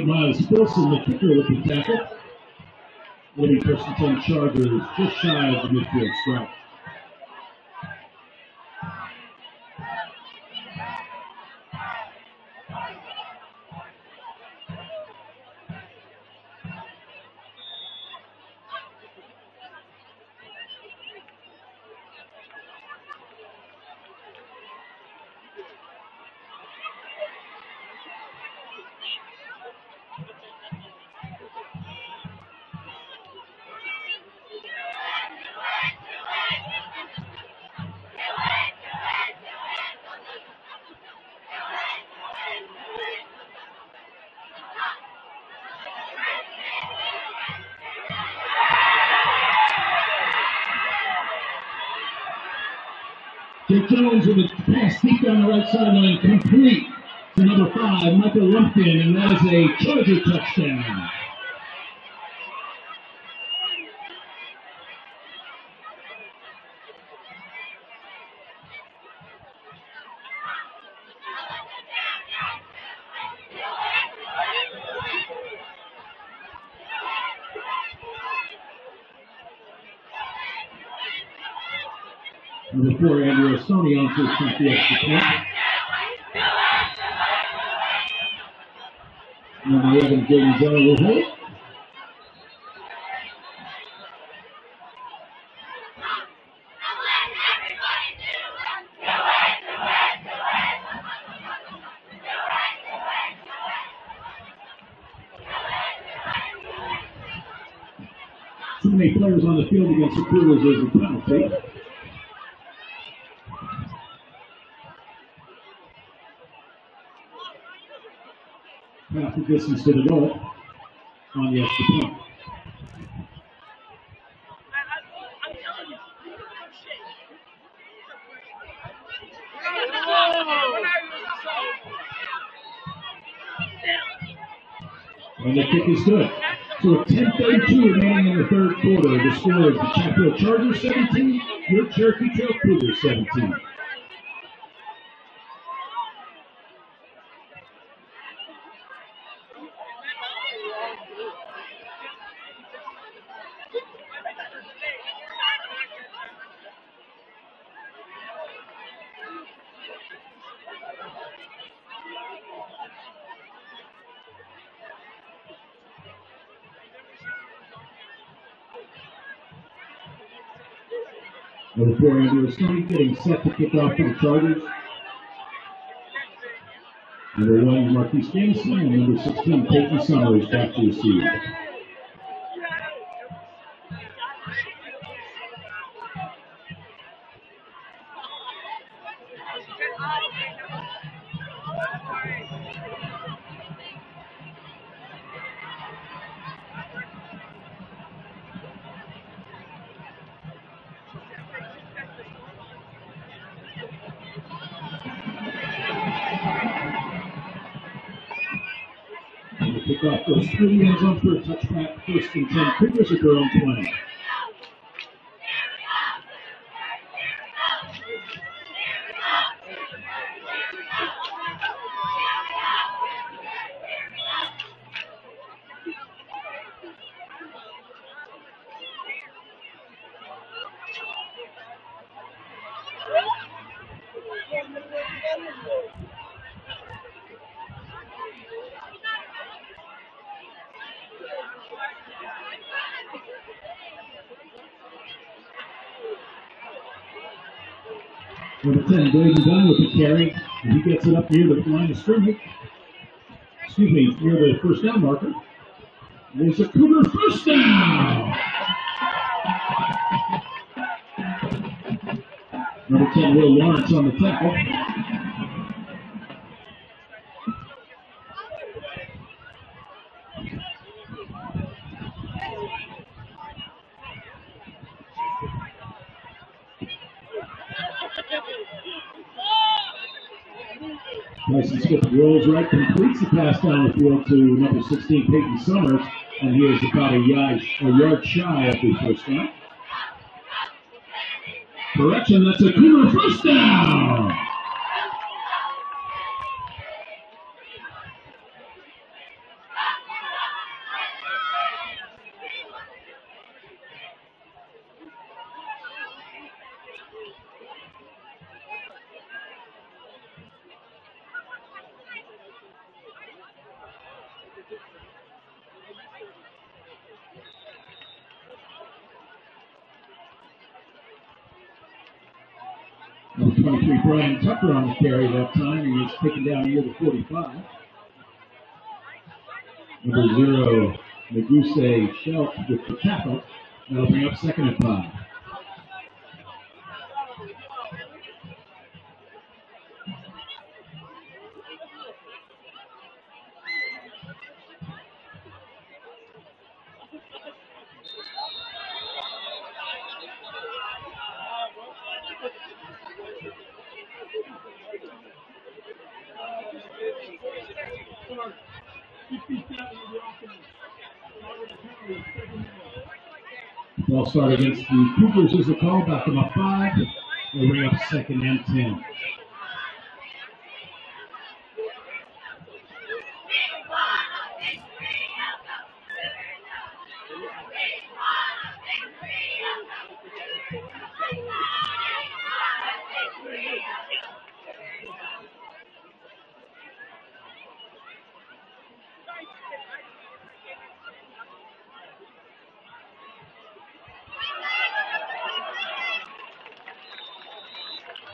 Miles Wilson, the kicker with the tackle. Libby Christensen Chargers just shy of the midfield stripe. Complete to number five, Michael Lumpkin, and that is a Charger touchdown. Number four, Andrew Stoney on to attempt the extra point. Number 11, Jaden Zeller will hold. Too many players on the field against the Cougars is a penalty. half the goal on the extra point. And the kick is good. So 10:32 remaining in the third quarter. The score is the Chatfield Chargers 17, your Cherokee Trail Cougars 17. Number four, Andrew Stoney getting set to kick off for the Chargers. Number one, Marquis Jameson, and number 16, Peyton Summers back to receive. Kickoff goes through the end zone for a touchback, first and 10. Cougars at their own 20. 10, Braden Dunn with the carry, and he gets it up near the line of scrimmage. Excuse me, near the first down marker. And it's a Cougar first down. Number 10, Will Lawrence on the tackle. Tyson Smith rolls right, completes the pass down the field to number 16, Peyton Summers, and he is about a yard, a yard shy of the first down. Correction, that's a Cougar first down. Number 23, Brian Tucker on the carry that time. He was taken down near the 45. Number zero, Meguse Shelf with the tackle. That'll bring up second and five. Ball start against the Cougars is the call. Back them up five. Bring up second and ten.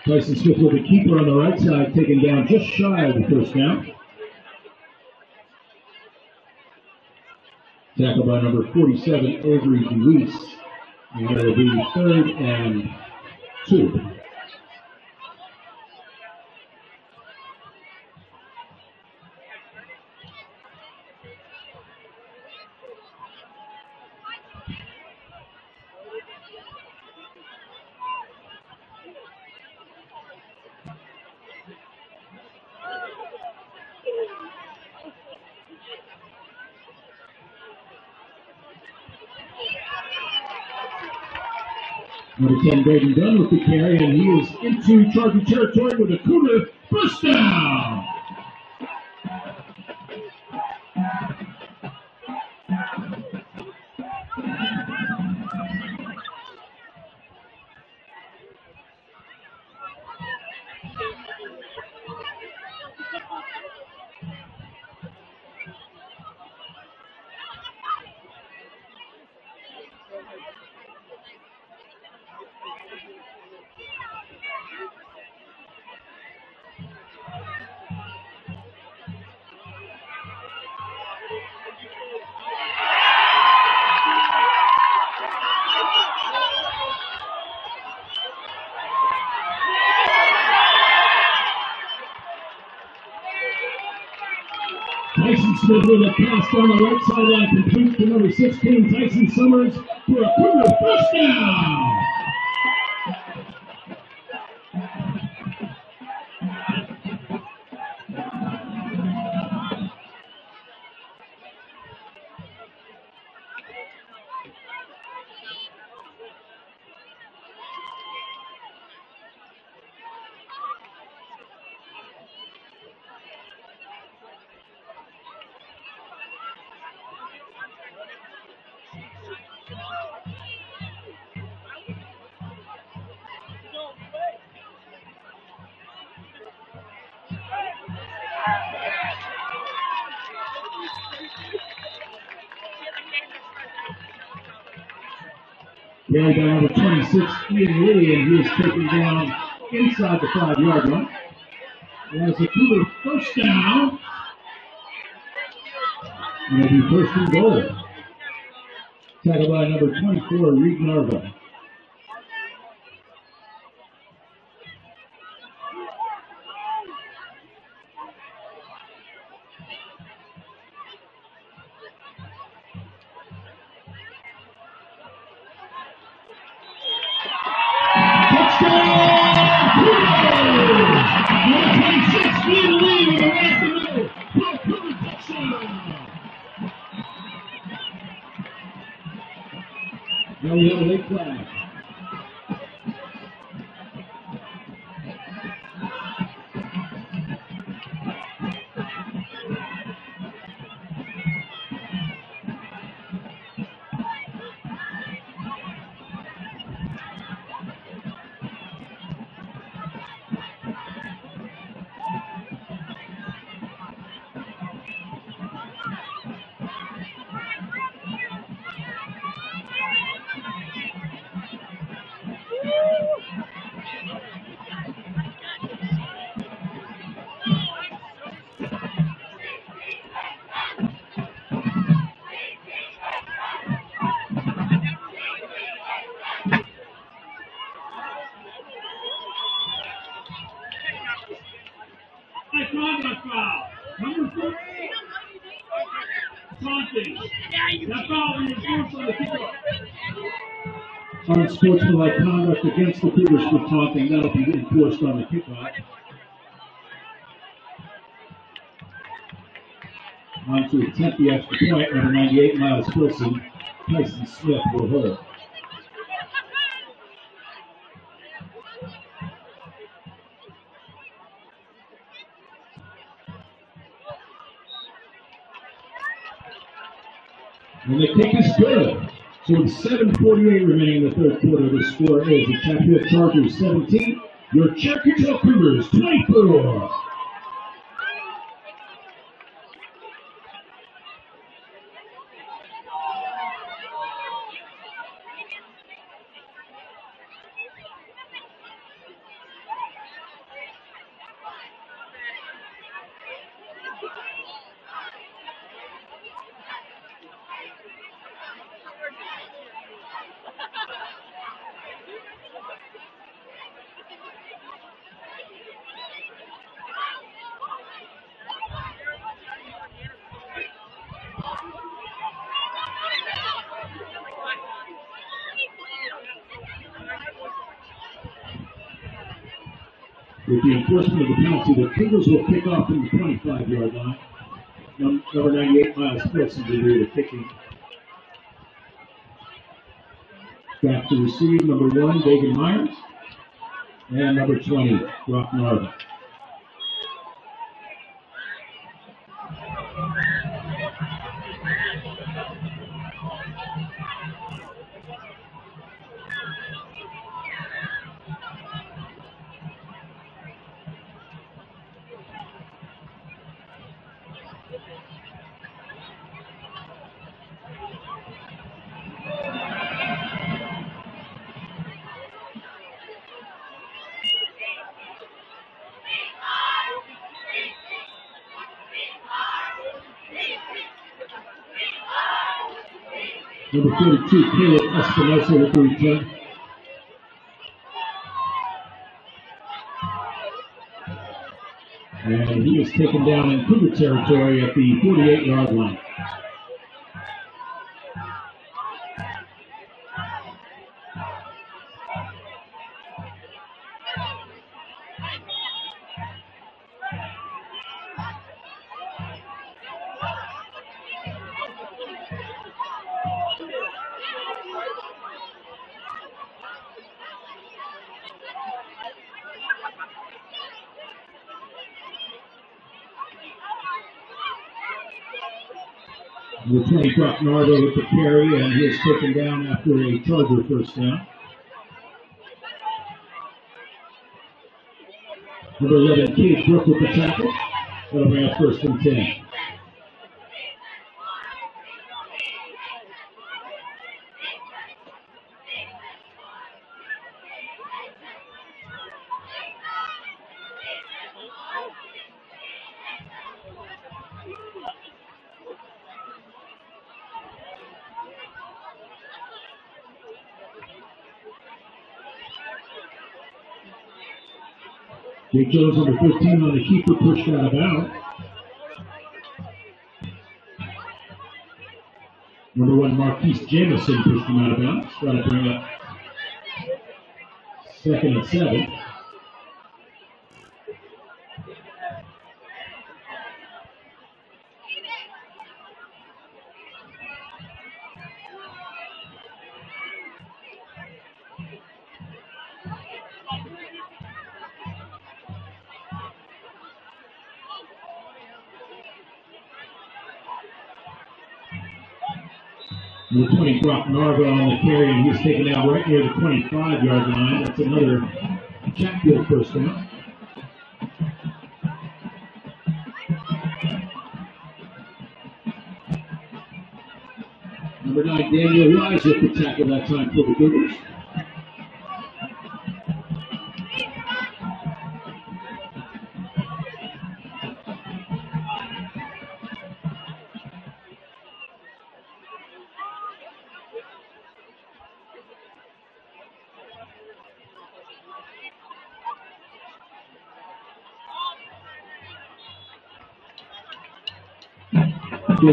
Tyson Smith with the keeper on the right side, taken down just shy of the first down. Tackled by number 47, Avery Luis. And it'll be third and two. Number 10, Braden Dunn with the carry, and he is into Charger territory with a Cougar first down. Smith with a pass down the right sideline, complete to number 16, Tyson Summers, for a first Carried by number 26, Ian Lee, and he is taken down inside the five yard line. As a Cougar first down. And it'll be first and goal. Tackled by number 24, Reed Narva. Unsportsmanlike conduct against the Cougars for taunting. That'll be enforced on the kickoff. On to attempt the extra point, number 98, Miles Wilson. Tyson Smith will hold. And the kick is good. So with 7.48 remaining in the third quarter, the score is the Chatfield Chargers 17, your Cherokee Cougars 24. Enforcement of the penalty, the Cougars will kick off from the 25 yard line. Number 98, Miles Wilson, will do the kicking. Back to receive, number one, David Myers. And number 20, Brock Narva. 42, Caleb Espinosa with the return. And he is taken down in Cougar territory at the 48 yard line. Number 20, with the carry, and he is taken down after a Charger first down. Number 11, Cade Brook with the tackle. That'll bring up first and 10. Jake Jones, number 15 on the keeper, pushed out of bounds. Number one, Marquise Jamison pushed him out of bounds. Trying to bring up second and seven. Number 20, Brock Narva on the carry, and he's taken out right near the 25 yard line. That's another Chatfield first down. Number nine, Daniel Wise with the tackle that time for the Cougars.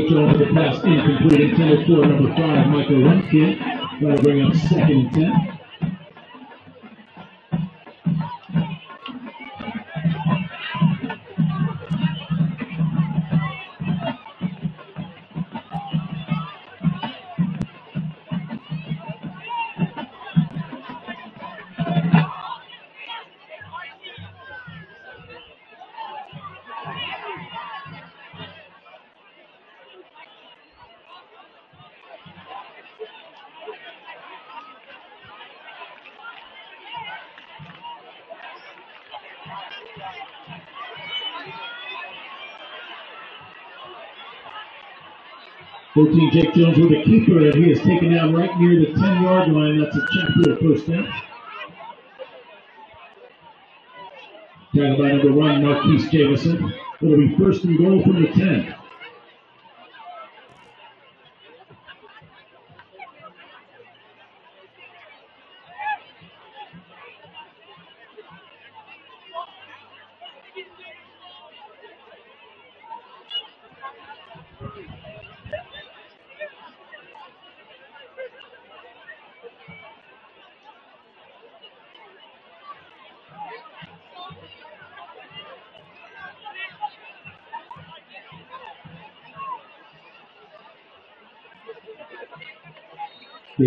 Jones with the pass incomplete, intended for number five, Michael Lumpkin. That'll bring up second and ten. Fourteen, Jake Jones with a keeper, and he is taken down right near the 10 yard line. That's a Chatfield first down. Tackled by number one, Marquise Jamison. It'll be first and goal from the 10.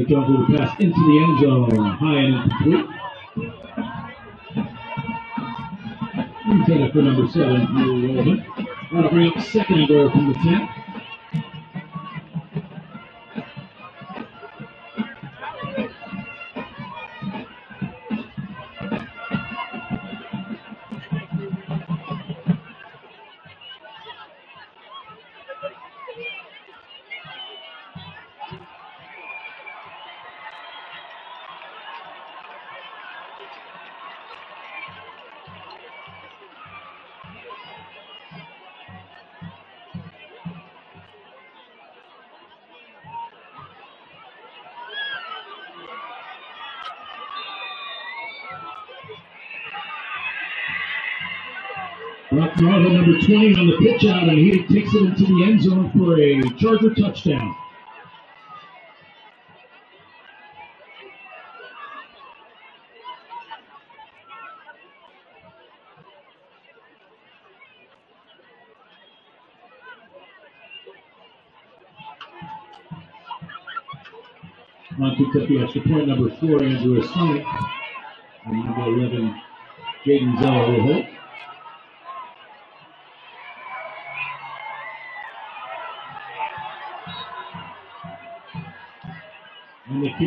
The pass into the end zone, high and incomplete. Intended for number seven, Drew Roman. That'll bring up second and goal from the 10. 20 on pitch out, and he takes it into the end zone for a Charger touchdown. On picked up the point, number four, Andrew Stoney. And number 11, Jaden Zeller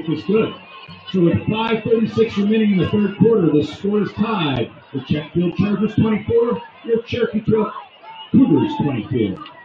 is good. So with 5.36 remaining in the third quarter, the score is tied. The Chatfield Chargers 24, your Cherokee Trail Cougars 24.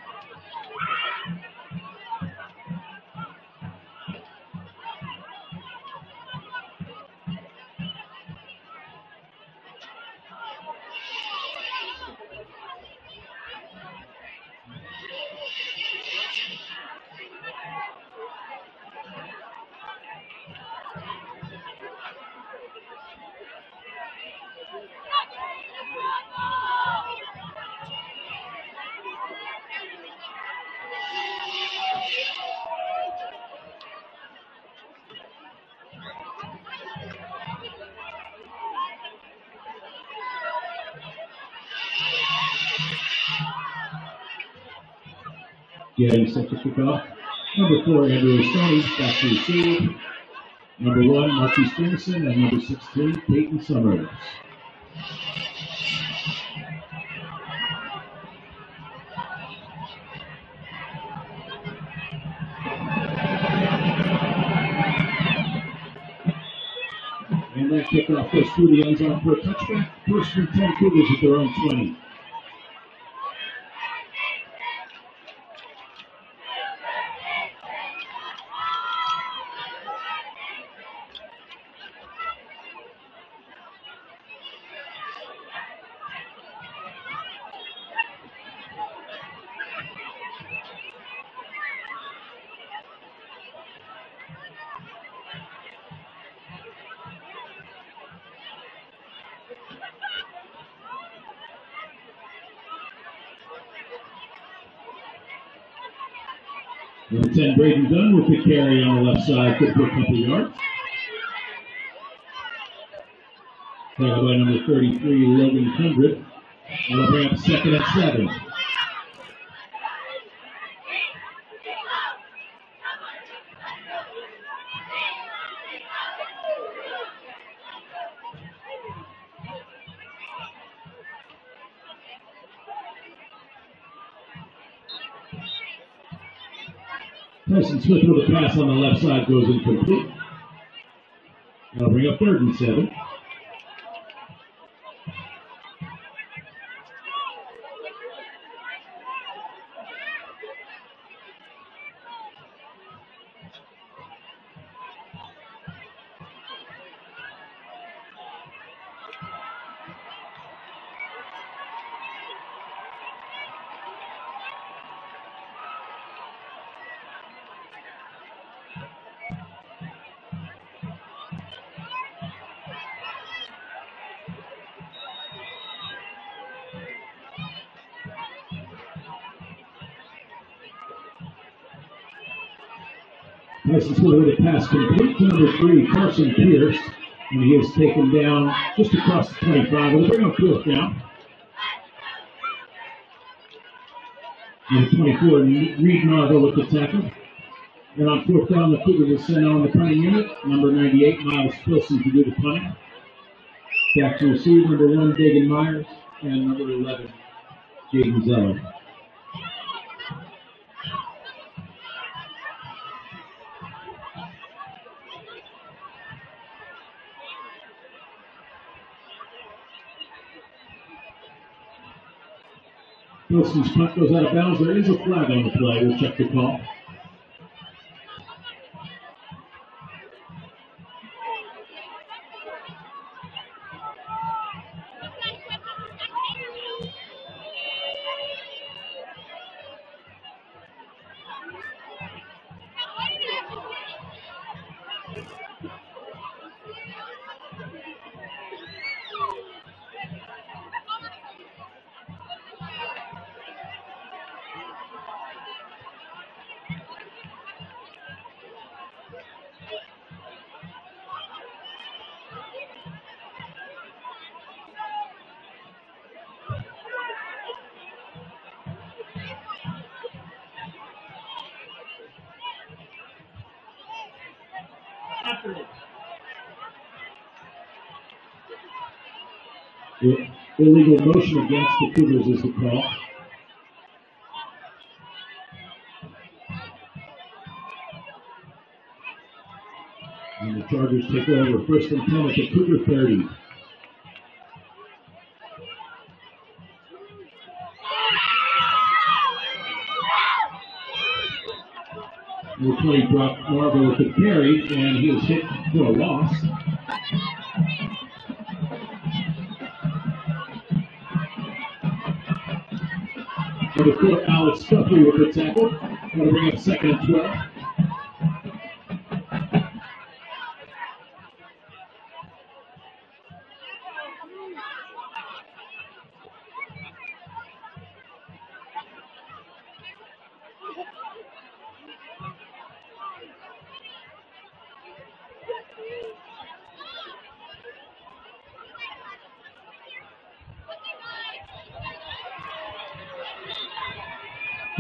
Getting set to kick off. Number four, Andrew Stoney, back to receive. Number one, Marquise Jamison, and number 16, Peyton Summers. And that kickoff goes through the end zone for a touchback. First and 10 Cougars at their own 20. 10, Braden Dunn with the carry on the left side, good for a couple yards. Followed by number 33, Logan Hundred. Bring up second and seven. Tyson Smith with a pass on the left side goes incomplete. That'll bring up third and seven. Tyson Smith with a pass complete to number three, Carson Pierce. And he is taken down just across the 25. We'll bring up fourth down. Number 24, Reed Marvel with the tackle. And on fourth down, the Cougars will send on the punting unit. Number 98, Miles Wilson to do the punting. Back to receive, number one, Dagan Myers. And number 11, Jaden Zeller. Wilson's punt goes out of bounds. There is a flag on the play. We'll check the call. Motion against the Cougars is the call. And the Chargers take over first and 10 at the Cougar 30. Number 20, Brock with the carry, and he was hit for a loss. Number four, Alex Guthrie with the tackle. Going to bring up second and 12.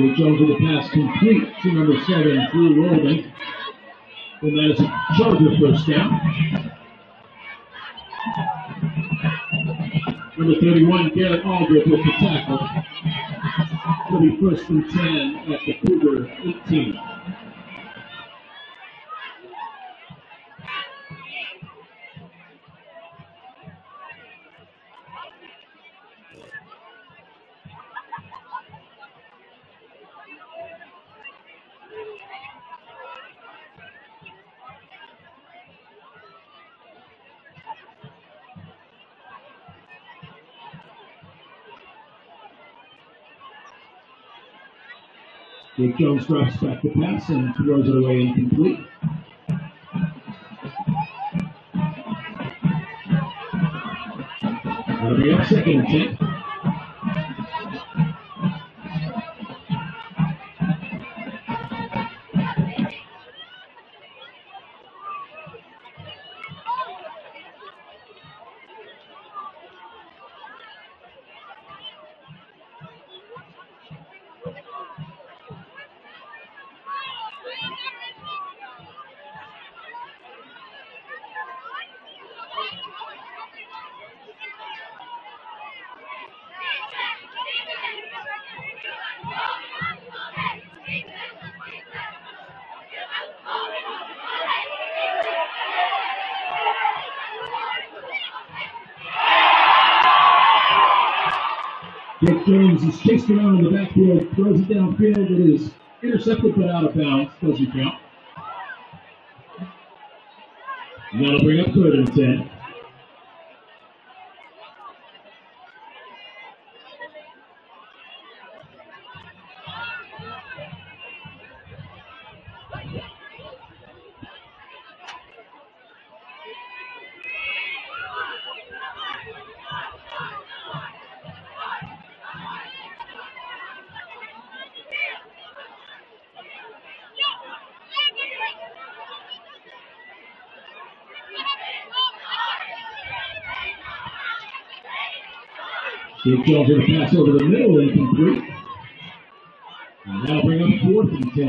Jake Jones a pass complete to number seven, Drew Roldan. And that is a Charger first down. Number 31, Garrett Aldrich with the tackle. It'll and 10 at the Cougar 18. Jones drops back the pass and throws it away incomplete. That'll be up second 10. Blake Jones is chased around in the backfield, throws it downfield. It is intercepted but out of bounds. Doesn't count. That'll bring up third and 10. Jones going to pass over the middle, incomplete. And that'll bring up fourth and 10.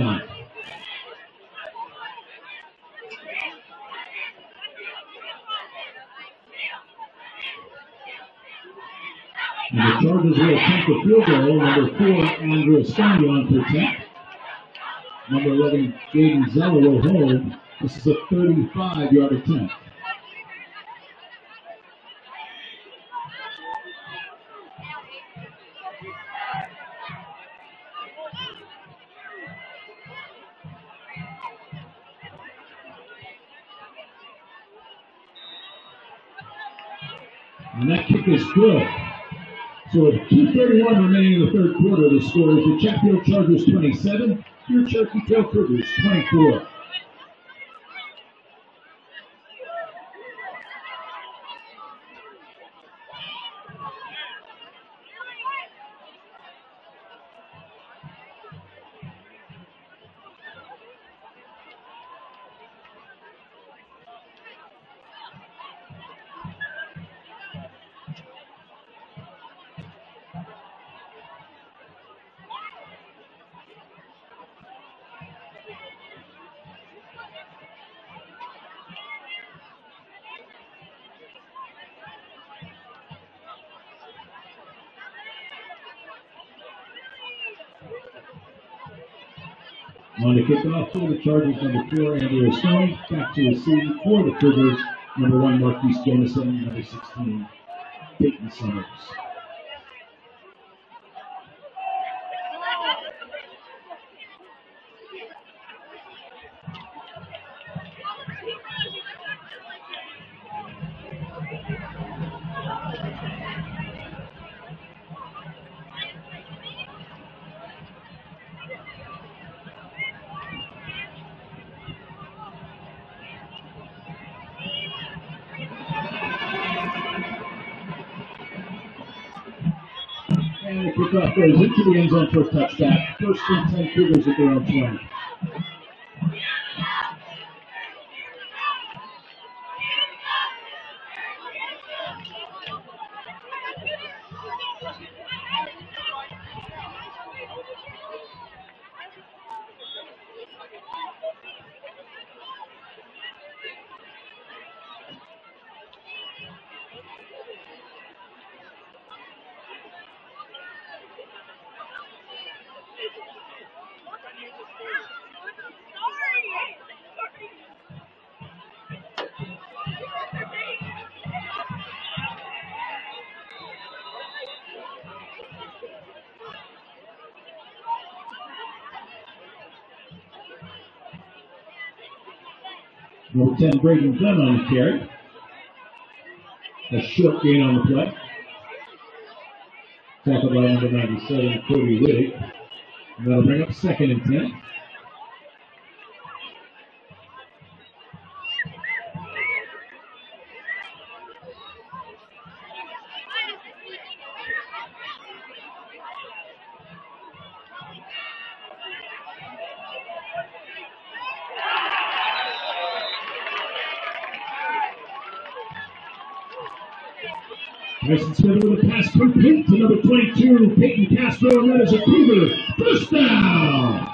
And the Chargers will attempt the field goal. Number four, Andrew Stoney on for 10. Number 11, Jaden Zeller will hold. This is a 35-yard attempt. 12. So with 2.31 remaining in the third quarter, the score is the Chatfield Chargers 27, your Cherokee Trail Cougars 24. On the kickoff for the Chargers, number four, Andrew Stoney. Back to the seat for the Cougars, number one, Marquise Jamison, number 16, Peyton Summers. Zone for a touchdown. First and 10 Cougars at their own 20. Number 10, Braden the carry. A short gain on the play. Tackled by number 97, Cody. And that'll bring up second and 10. Tyson Smith with a pass complete to number 22, Peyton Castro, and that is a Cougar first down.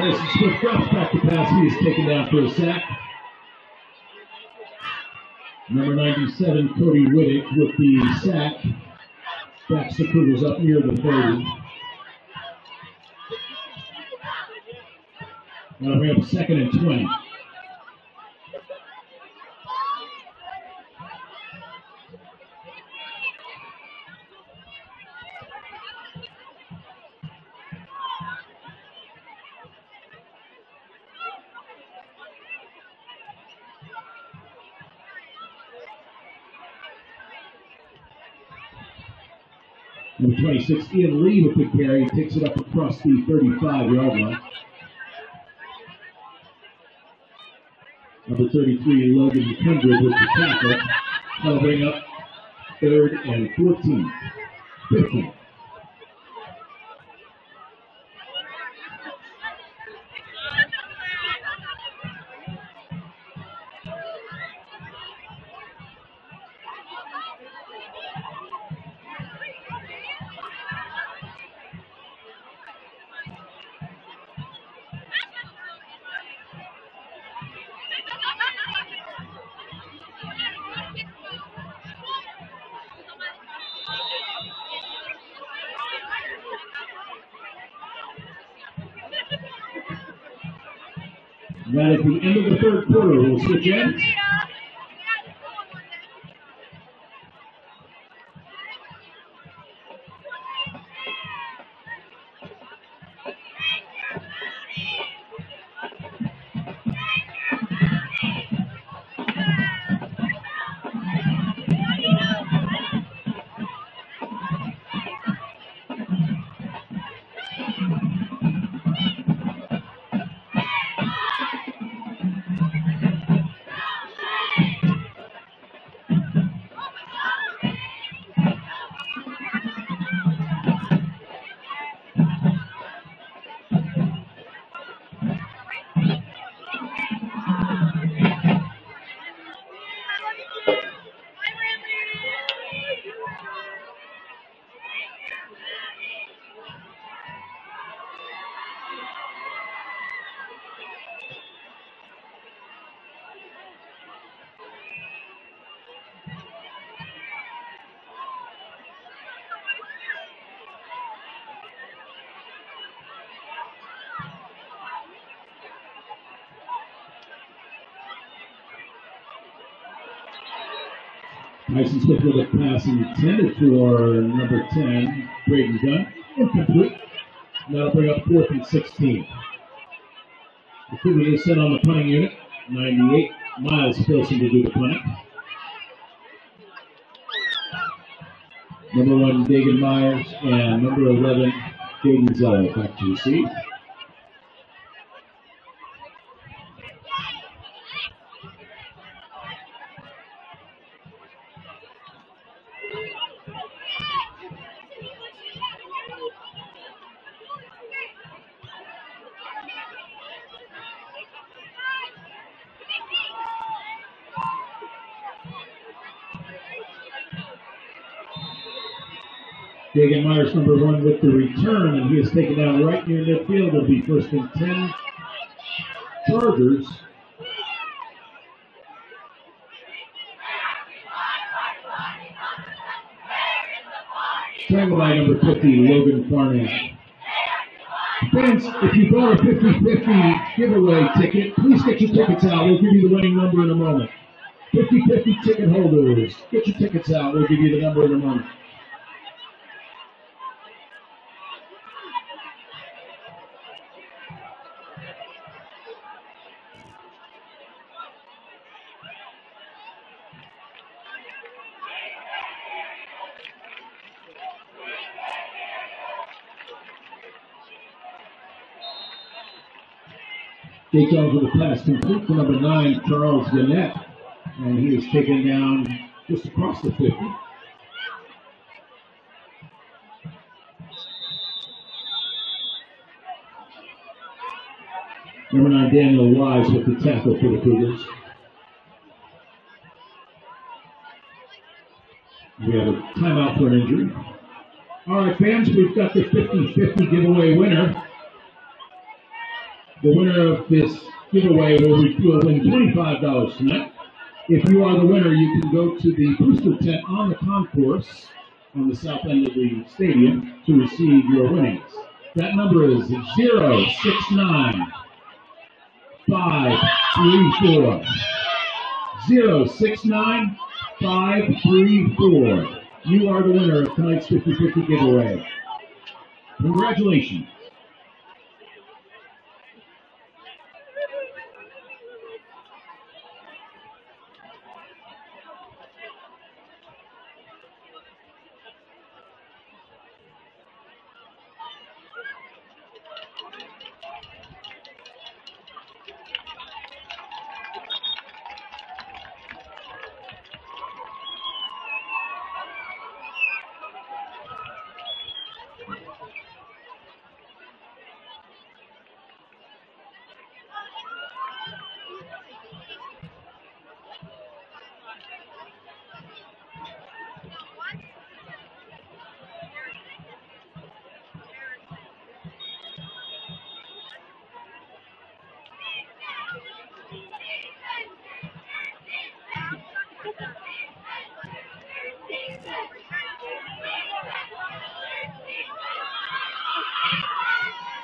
Tyson Smith drops back to pass. He is taken down for a sack. Number 97, Cody Whittick with the sack. Backs the Cougars up near the 30. Now we have second and 20. Number 26, Ian Lee with the carry, takes it up across the 35 yard line. Number 33, Logan Kendrick with the tackle. That'll bring up third and 14. 15. Smith with a pass intended for number 10, Braden Dunn. Incomplete. That'll bring up fourth and 16. The Cougars is set on the punting unit. 98. Miles Wilson to do the punting. Number one, Dagan Myers, and number 11, Jaden Zeller back to the receive. He is taken down right near midfield. It'll be first and 10. Chargers. Tackled by number 50, Logan Farnett. Fans, if you bought a 50-50 giveaway ticket, please get your tickets out. We'll give you the winning number in a moment. 50-50 ticket holders, get your tickets out. We'll give you the number in a moment. Jake Jones with a pass complete to number nine, Charles Gannett. And he is taken down just across the 50. Number nine, Daniel Wise with the tackle for the Cougars. We have a timeout for an injury. All right, fans, we've got the 50-50 giveaway winner. The winner of this giveaway will, will win $25 tonight. If you are the winner, you can go to the booster tent on the concourse on the south end of the stadium to receive your winnings. That number is 069 534. 069 534. You are the winner of tonight's 50 50 giveaway. Congratulations.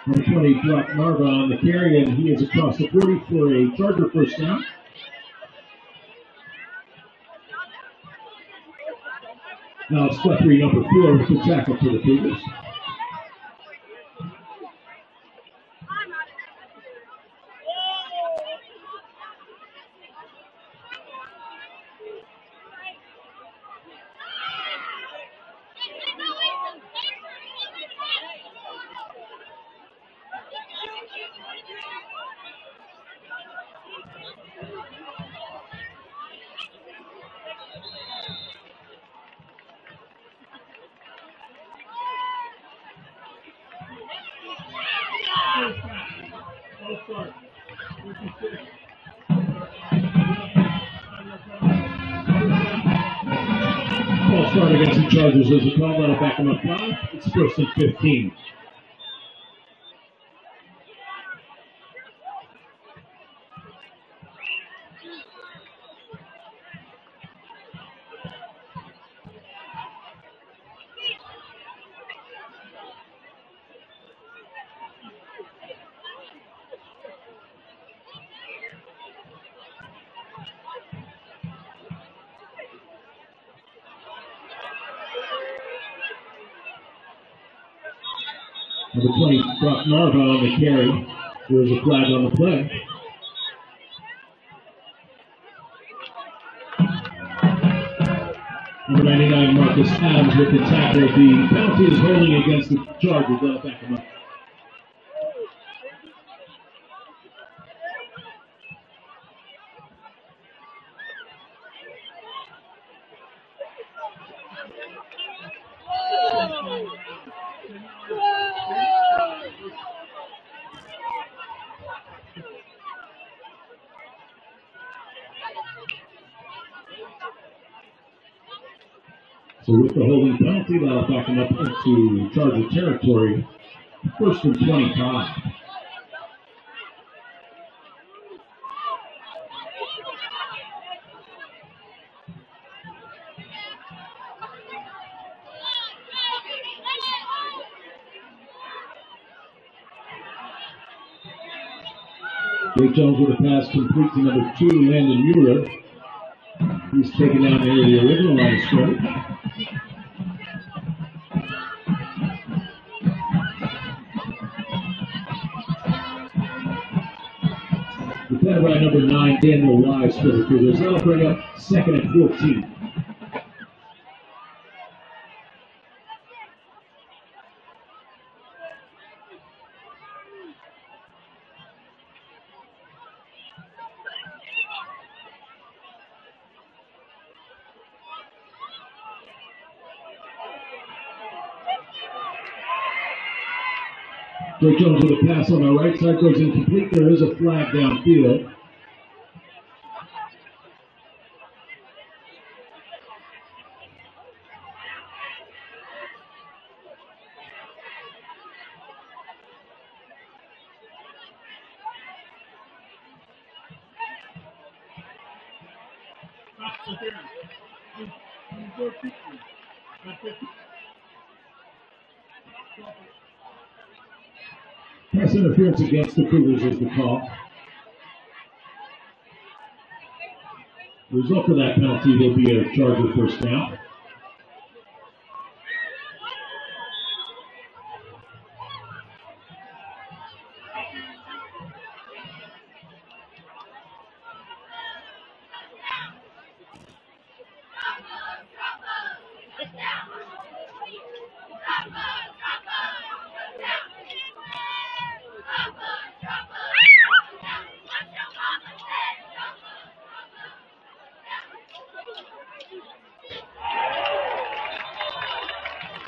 Number 20, Brock Narva on the carry, and he is across the 40 for a Charger first down. Now it's Guthrie, number four, with the tackle for the Cougars. First and 15. Number 20, Brock Narva on the carry. There's a flag on the play. Number 99, Marcus Adams with the tackle. The penalty is holding against the Chargers. That'll back him up. So with the holding penalty, that'll back up into Charger territory. First and 25. Jake Jones with a pass complete to number two, Landon Mueller. He's taken down near the original line of scrimmage. The Cougars. That'll bring up second and 14. Jake Jones with a pass on the right side goes incomplete. There is a flag downfield. Pass interference against the Cougars is the call. The result of that penalty will be a Charger first down.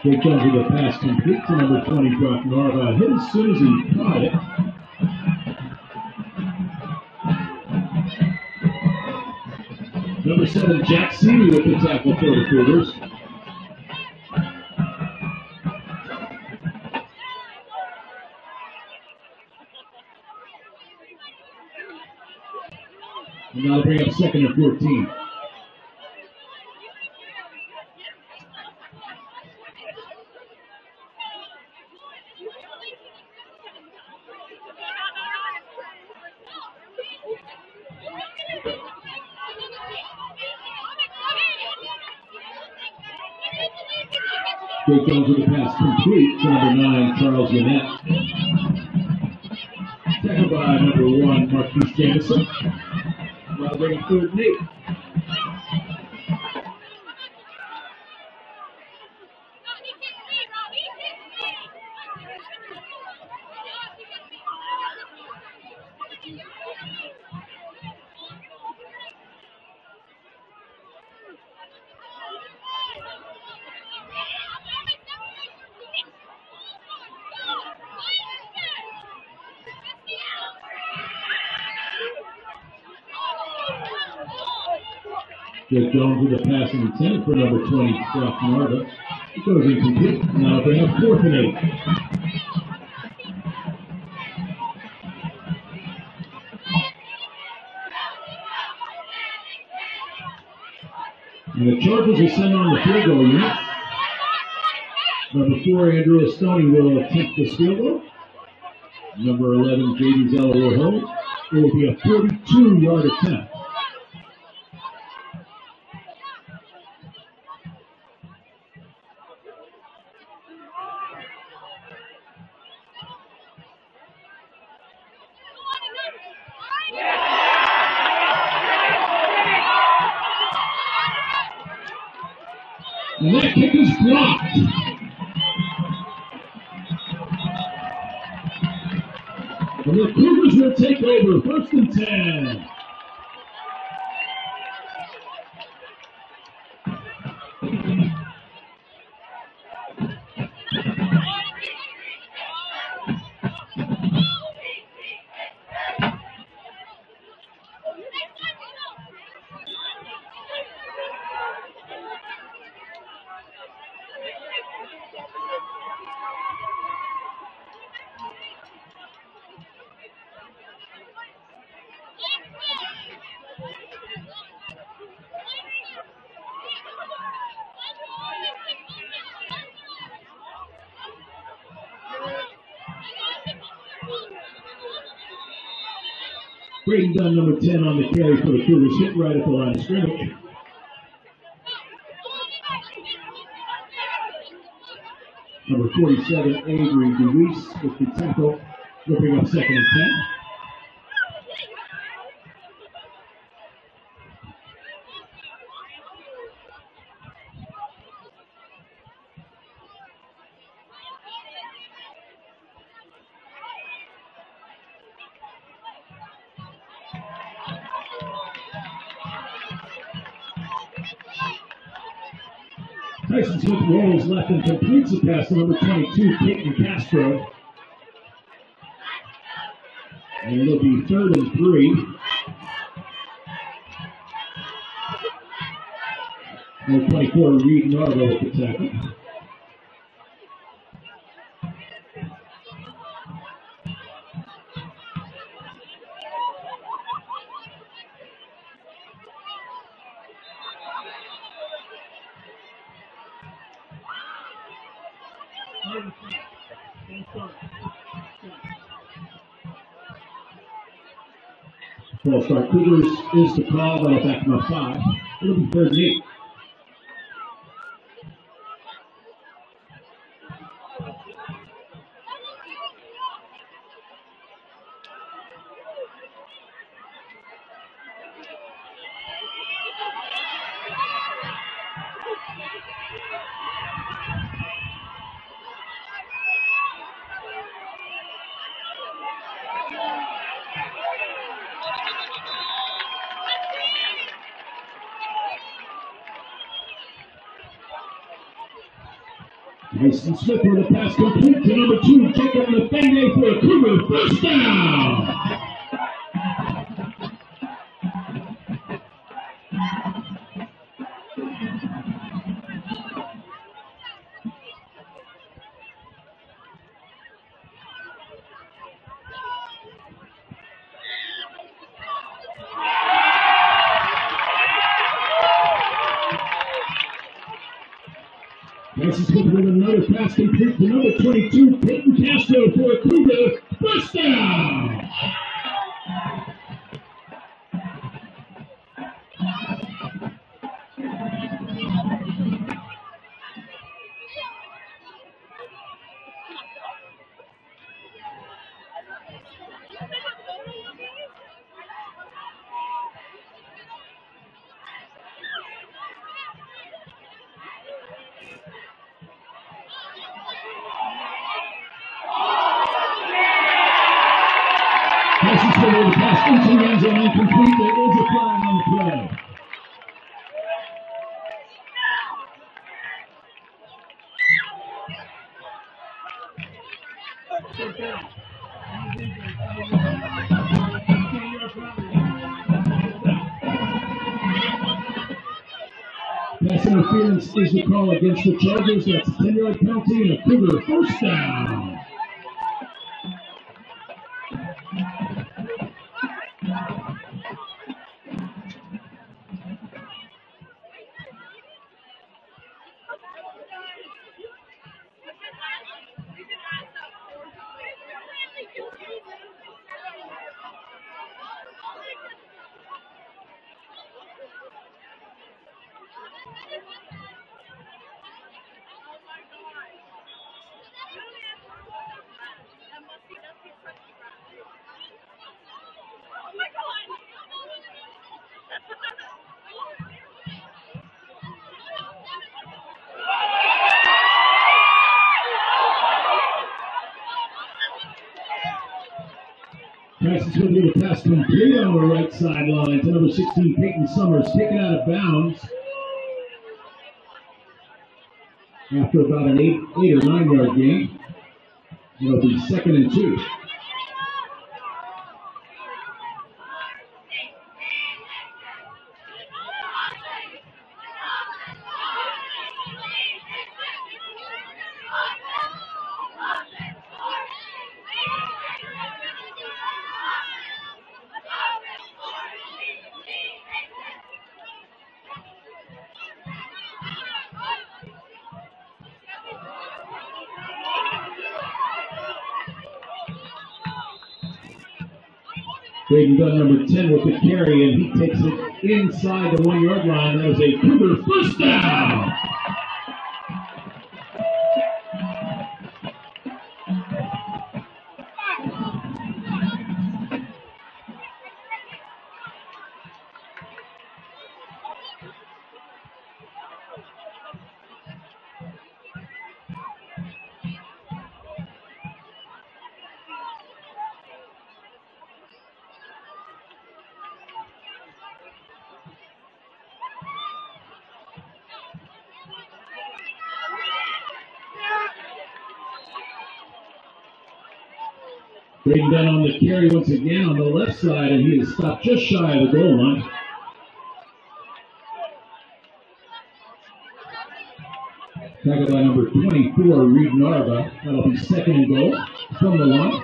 Jake Jones with a pass complete to number 20, Brock Narva. Hit as soon as he caught it. Number seven, Jack Seeley with the tackle for the Cougars. And now bring up second and 14. Jake Jones with the pass complete to number nine, Charles Yannette. Tackled by number one, Marquise Jamison. Now bringing third and. Jake Jones with a pass intended for number 20, Brock Narva. It goes incomplete. Now bring up fourth and eight. And the Chargers are send on the field goal unit. Number four, Andrew Stoney will attempt the field goal. Number 11, J.D. Zeller will hold. It will be a 42 yard attempt. Braden Dunn, number 10 on the carry for the Cougars, hit right at the line of scrimmage. Number 47, Avery DeWeese with the tackle. Bring up second and 10. Left and completes the pass to number 22, Peyton Castro. And it'll be third and three. Number 24, Reed Narva with the tackle. Start. Cougars is the call. That'll back them up five. It'll be third and. Mason Smith with the pass complete to number two, Jacob Nathaniel for a Cougar first down. Pass complete to number 22, Peyton Castro for a Cougar Pass interference is the call against the Chargers. That's a 10 yard penalty and a Cougar first down. Going to be the pass complete on the right sideline to number 16, Peyton Summers, taken out of bounds after about an eight, eight or nine yard gain. It'll be second and two. Carry, and he takes it inside the one yard line. That is a Cougar first down. Braden Dunn on the carry once again on the left side, and he is stopped just shy of the goal line. Tackled by number 24, Reed Narva. That'll be second and goal from the line.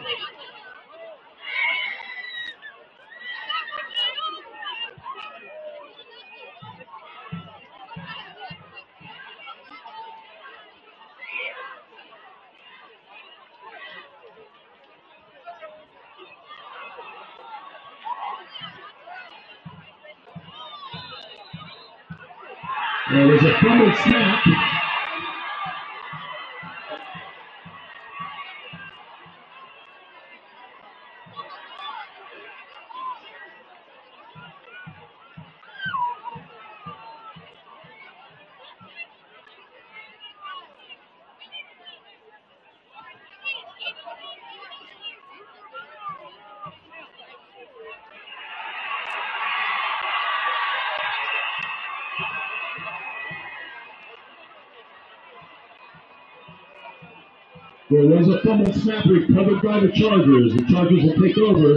Fumble snap recovered by the Chargers. The Chargers will take over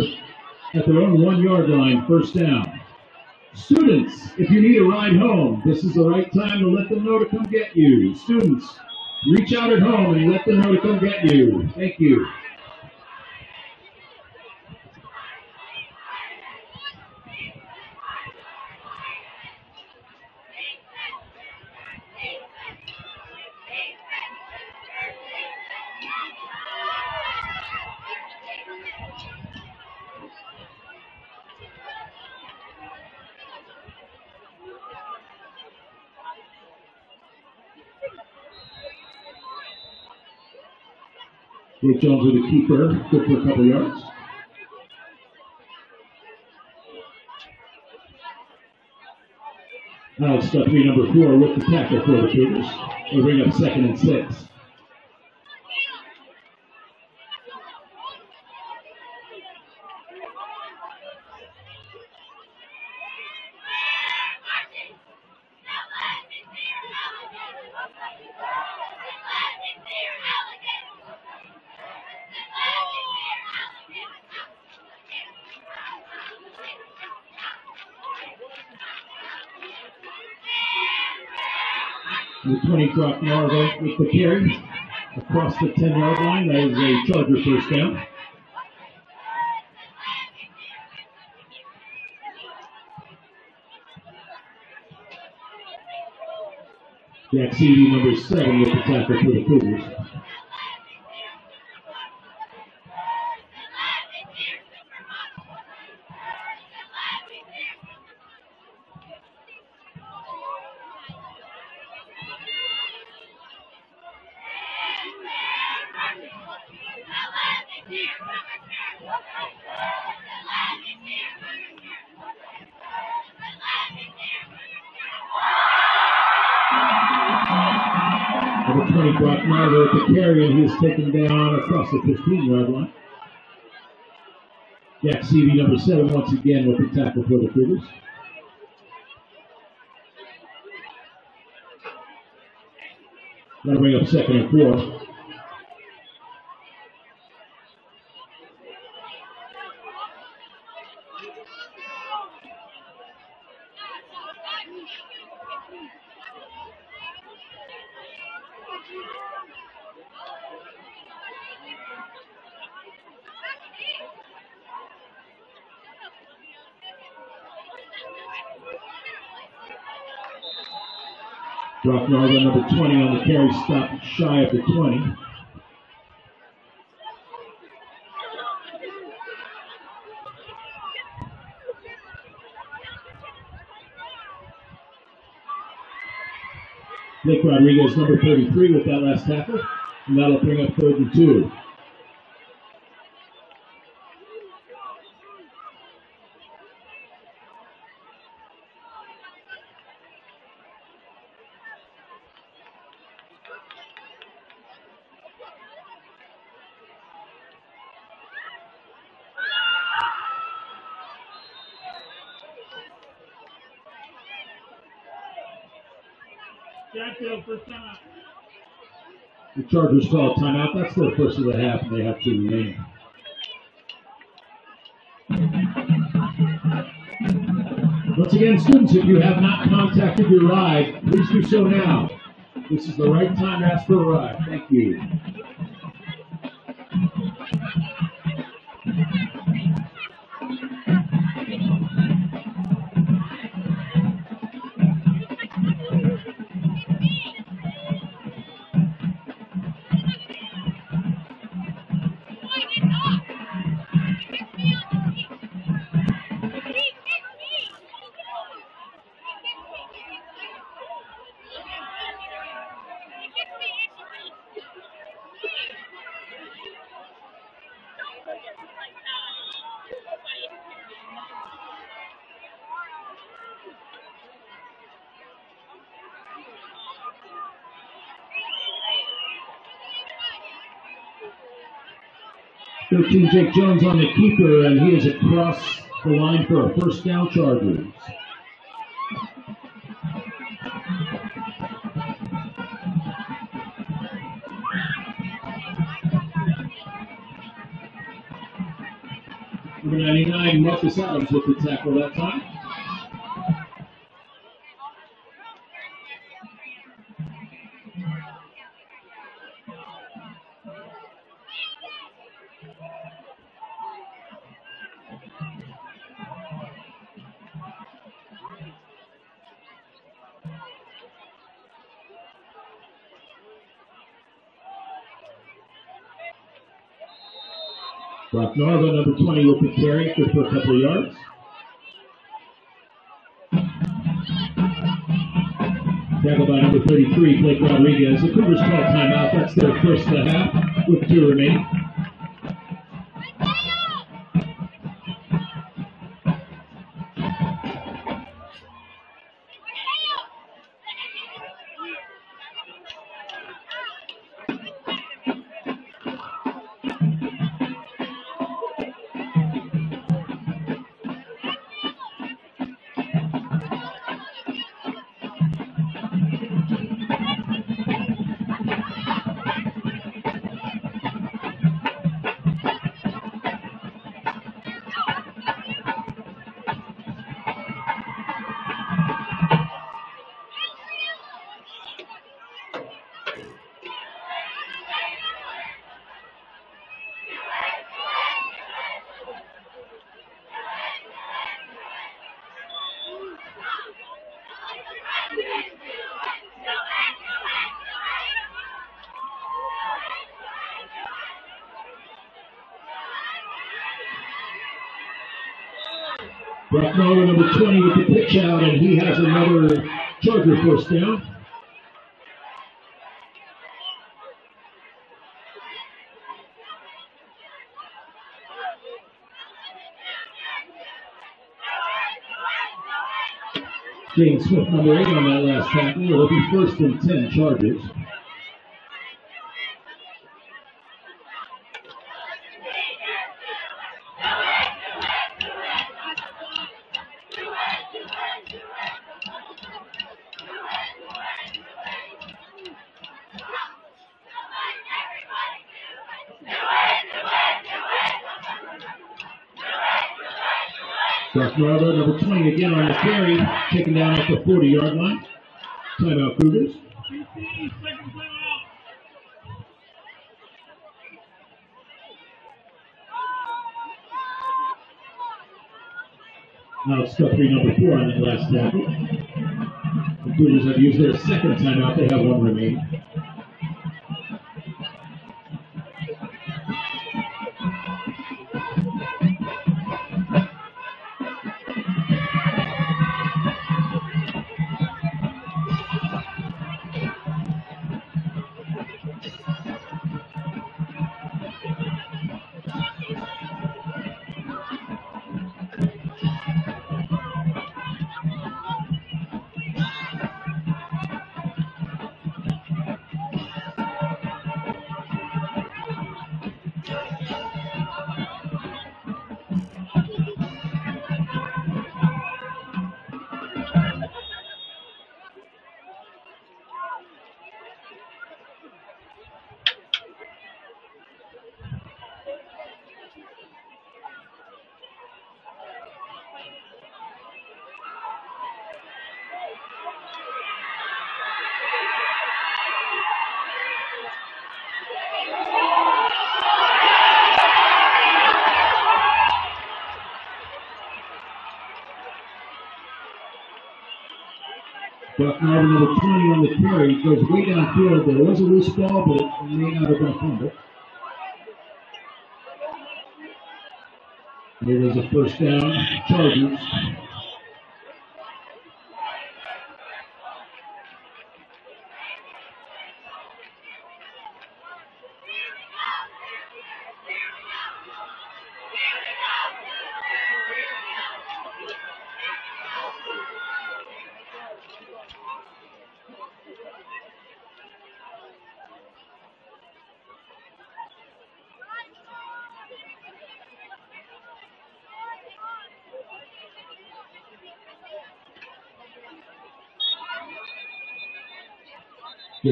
at their own one yard line, first down. Students, if you need a ride home, this is the right time to let them know to come get you. Students, reach out at home and let them know to come get you. Thank you. Jake Jones with a keeper, good for a couple yards. Alex Guthrie, uh, number four, with the tackle for the Cougars. They bring up second and six. The 20 Brock Narva with the carry across the 10 yard line. That is a Charger first down. Jack Seavey, number seven, with the tackle for the Cougars. Across the 15 yard line. Jack Seavey, number seven, once again with the tackle for the Cougars. That'll bring up second and four. Brock Narva, number 20 on the carry, stopped shy of the 20. Nick Rodriguez, number 33, with that last tackle, and that'll bring up third and two. Chargers call timeout. That's their first of the half, and they have two remaining. Once again, students, if you have not contacted your ride, please do so now. This is the right time to ask for a ride. Thank you. 13, Jake Jones on the keeper, and he is across the line for a first down Chargers. Number 99, Marcus Adams with the tackle that time. Narva, number 20, with the carry, for a couple of yards. Tackled by number 33, Blake Rodriguez. The Cougars call timeout. That's their first half with two remaining. 20, with the pitch out, and he has another Charger first down. James Smith, number 8, on that last tackle. It'll be first and 10 Chargers. Brock Narva, number 20, again on the carry, taken down the 40 yard line. Timeout Cougars. Now it's Guthrie, number 4, on that last tackle. The Cougars have used their second timeout. They have one remaining. Brock Narva, number 20 on the carry, goes way downfield. There was a loose ball, but it may not have been a fumble. Is a first down, Chargers.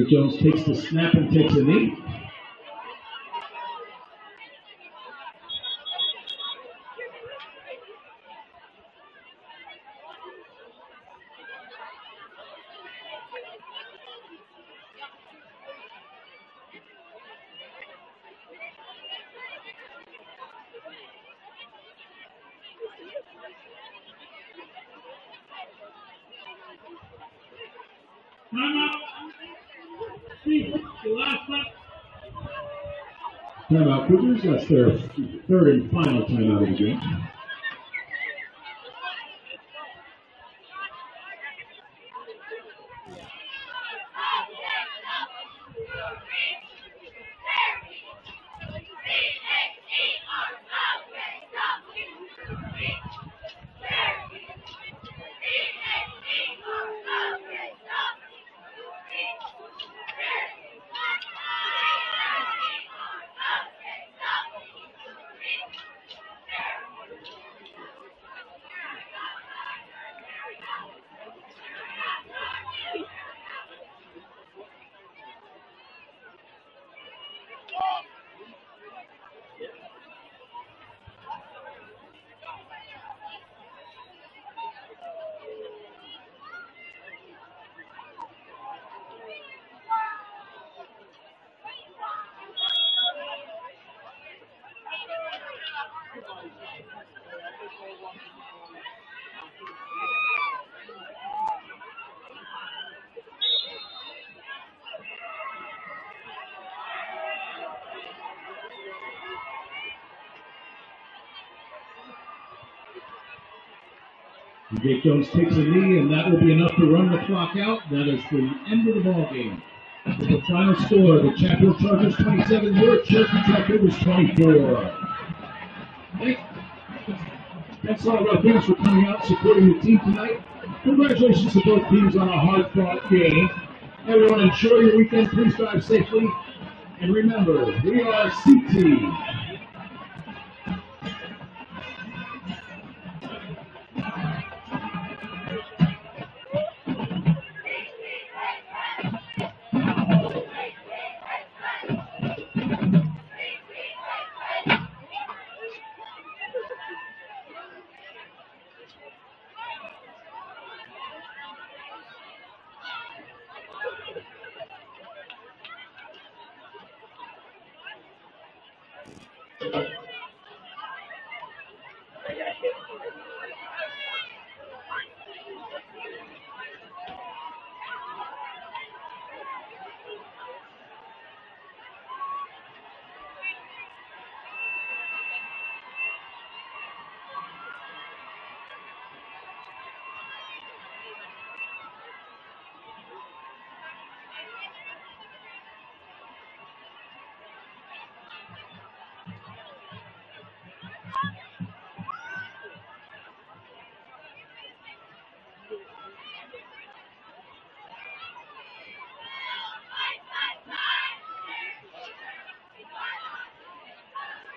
Jones takes the snap and takes a knee. Timeout Cougars. That's their third and final timeout of the game. Jake Jones takes a knee, and that will be enough to run the clock out. That is the end of the ball game. The final score, the Chatfield Chargers 27, your Cherokee Tractors 24. Thanks, thanks a lot, Rutgers, for coming out supporting the team tonight. Congratulations to both teams on a hard-fought game. Everyone, enjoy your weekend. Please drive safely. And remember, we are CT.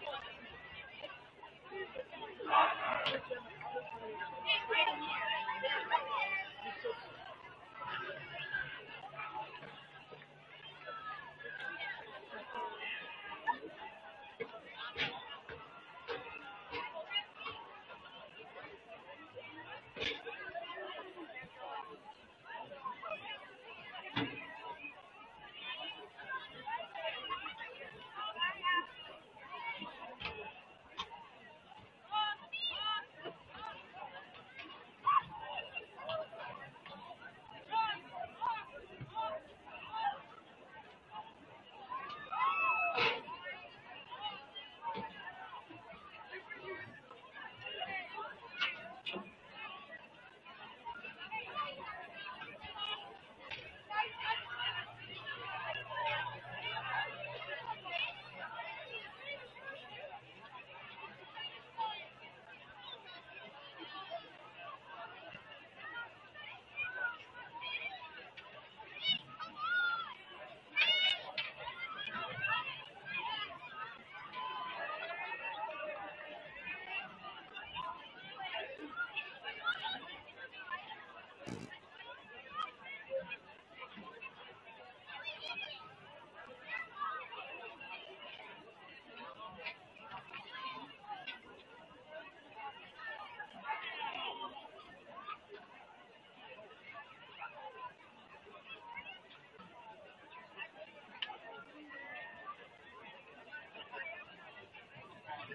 Thank you.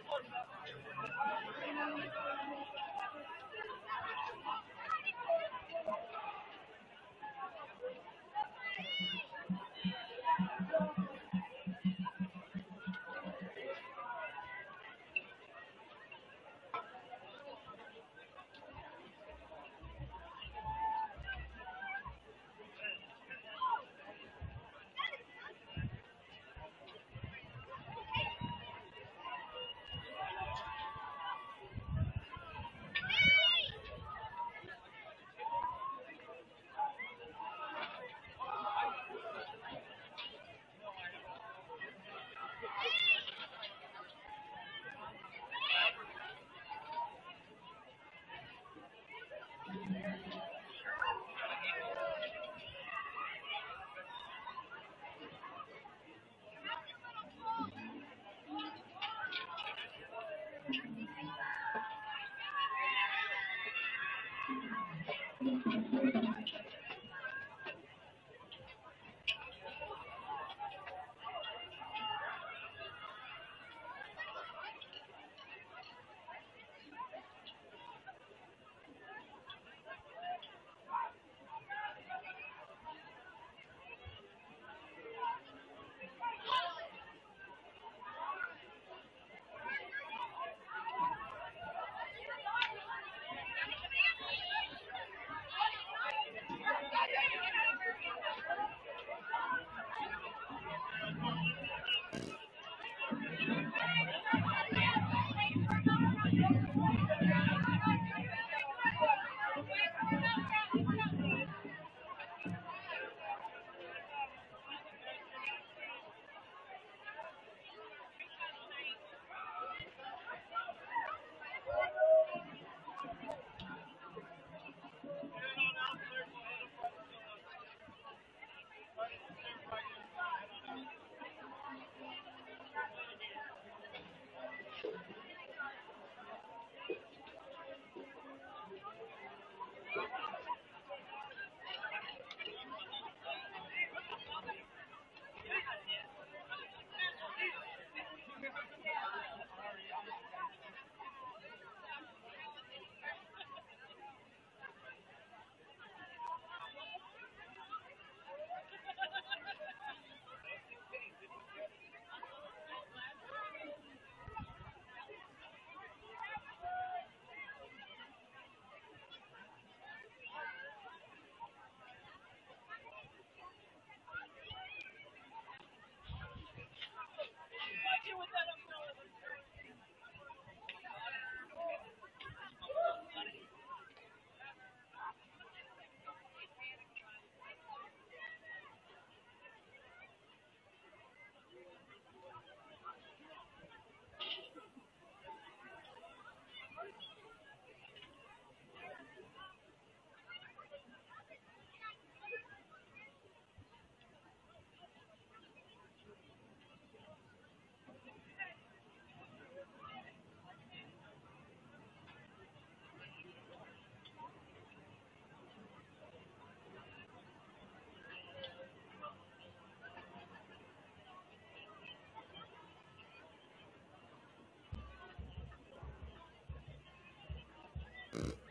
Thank you. Mm-hmm.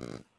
Mm.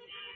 Yes.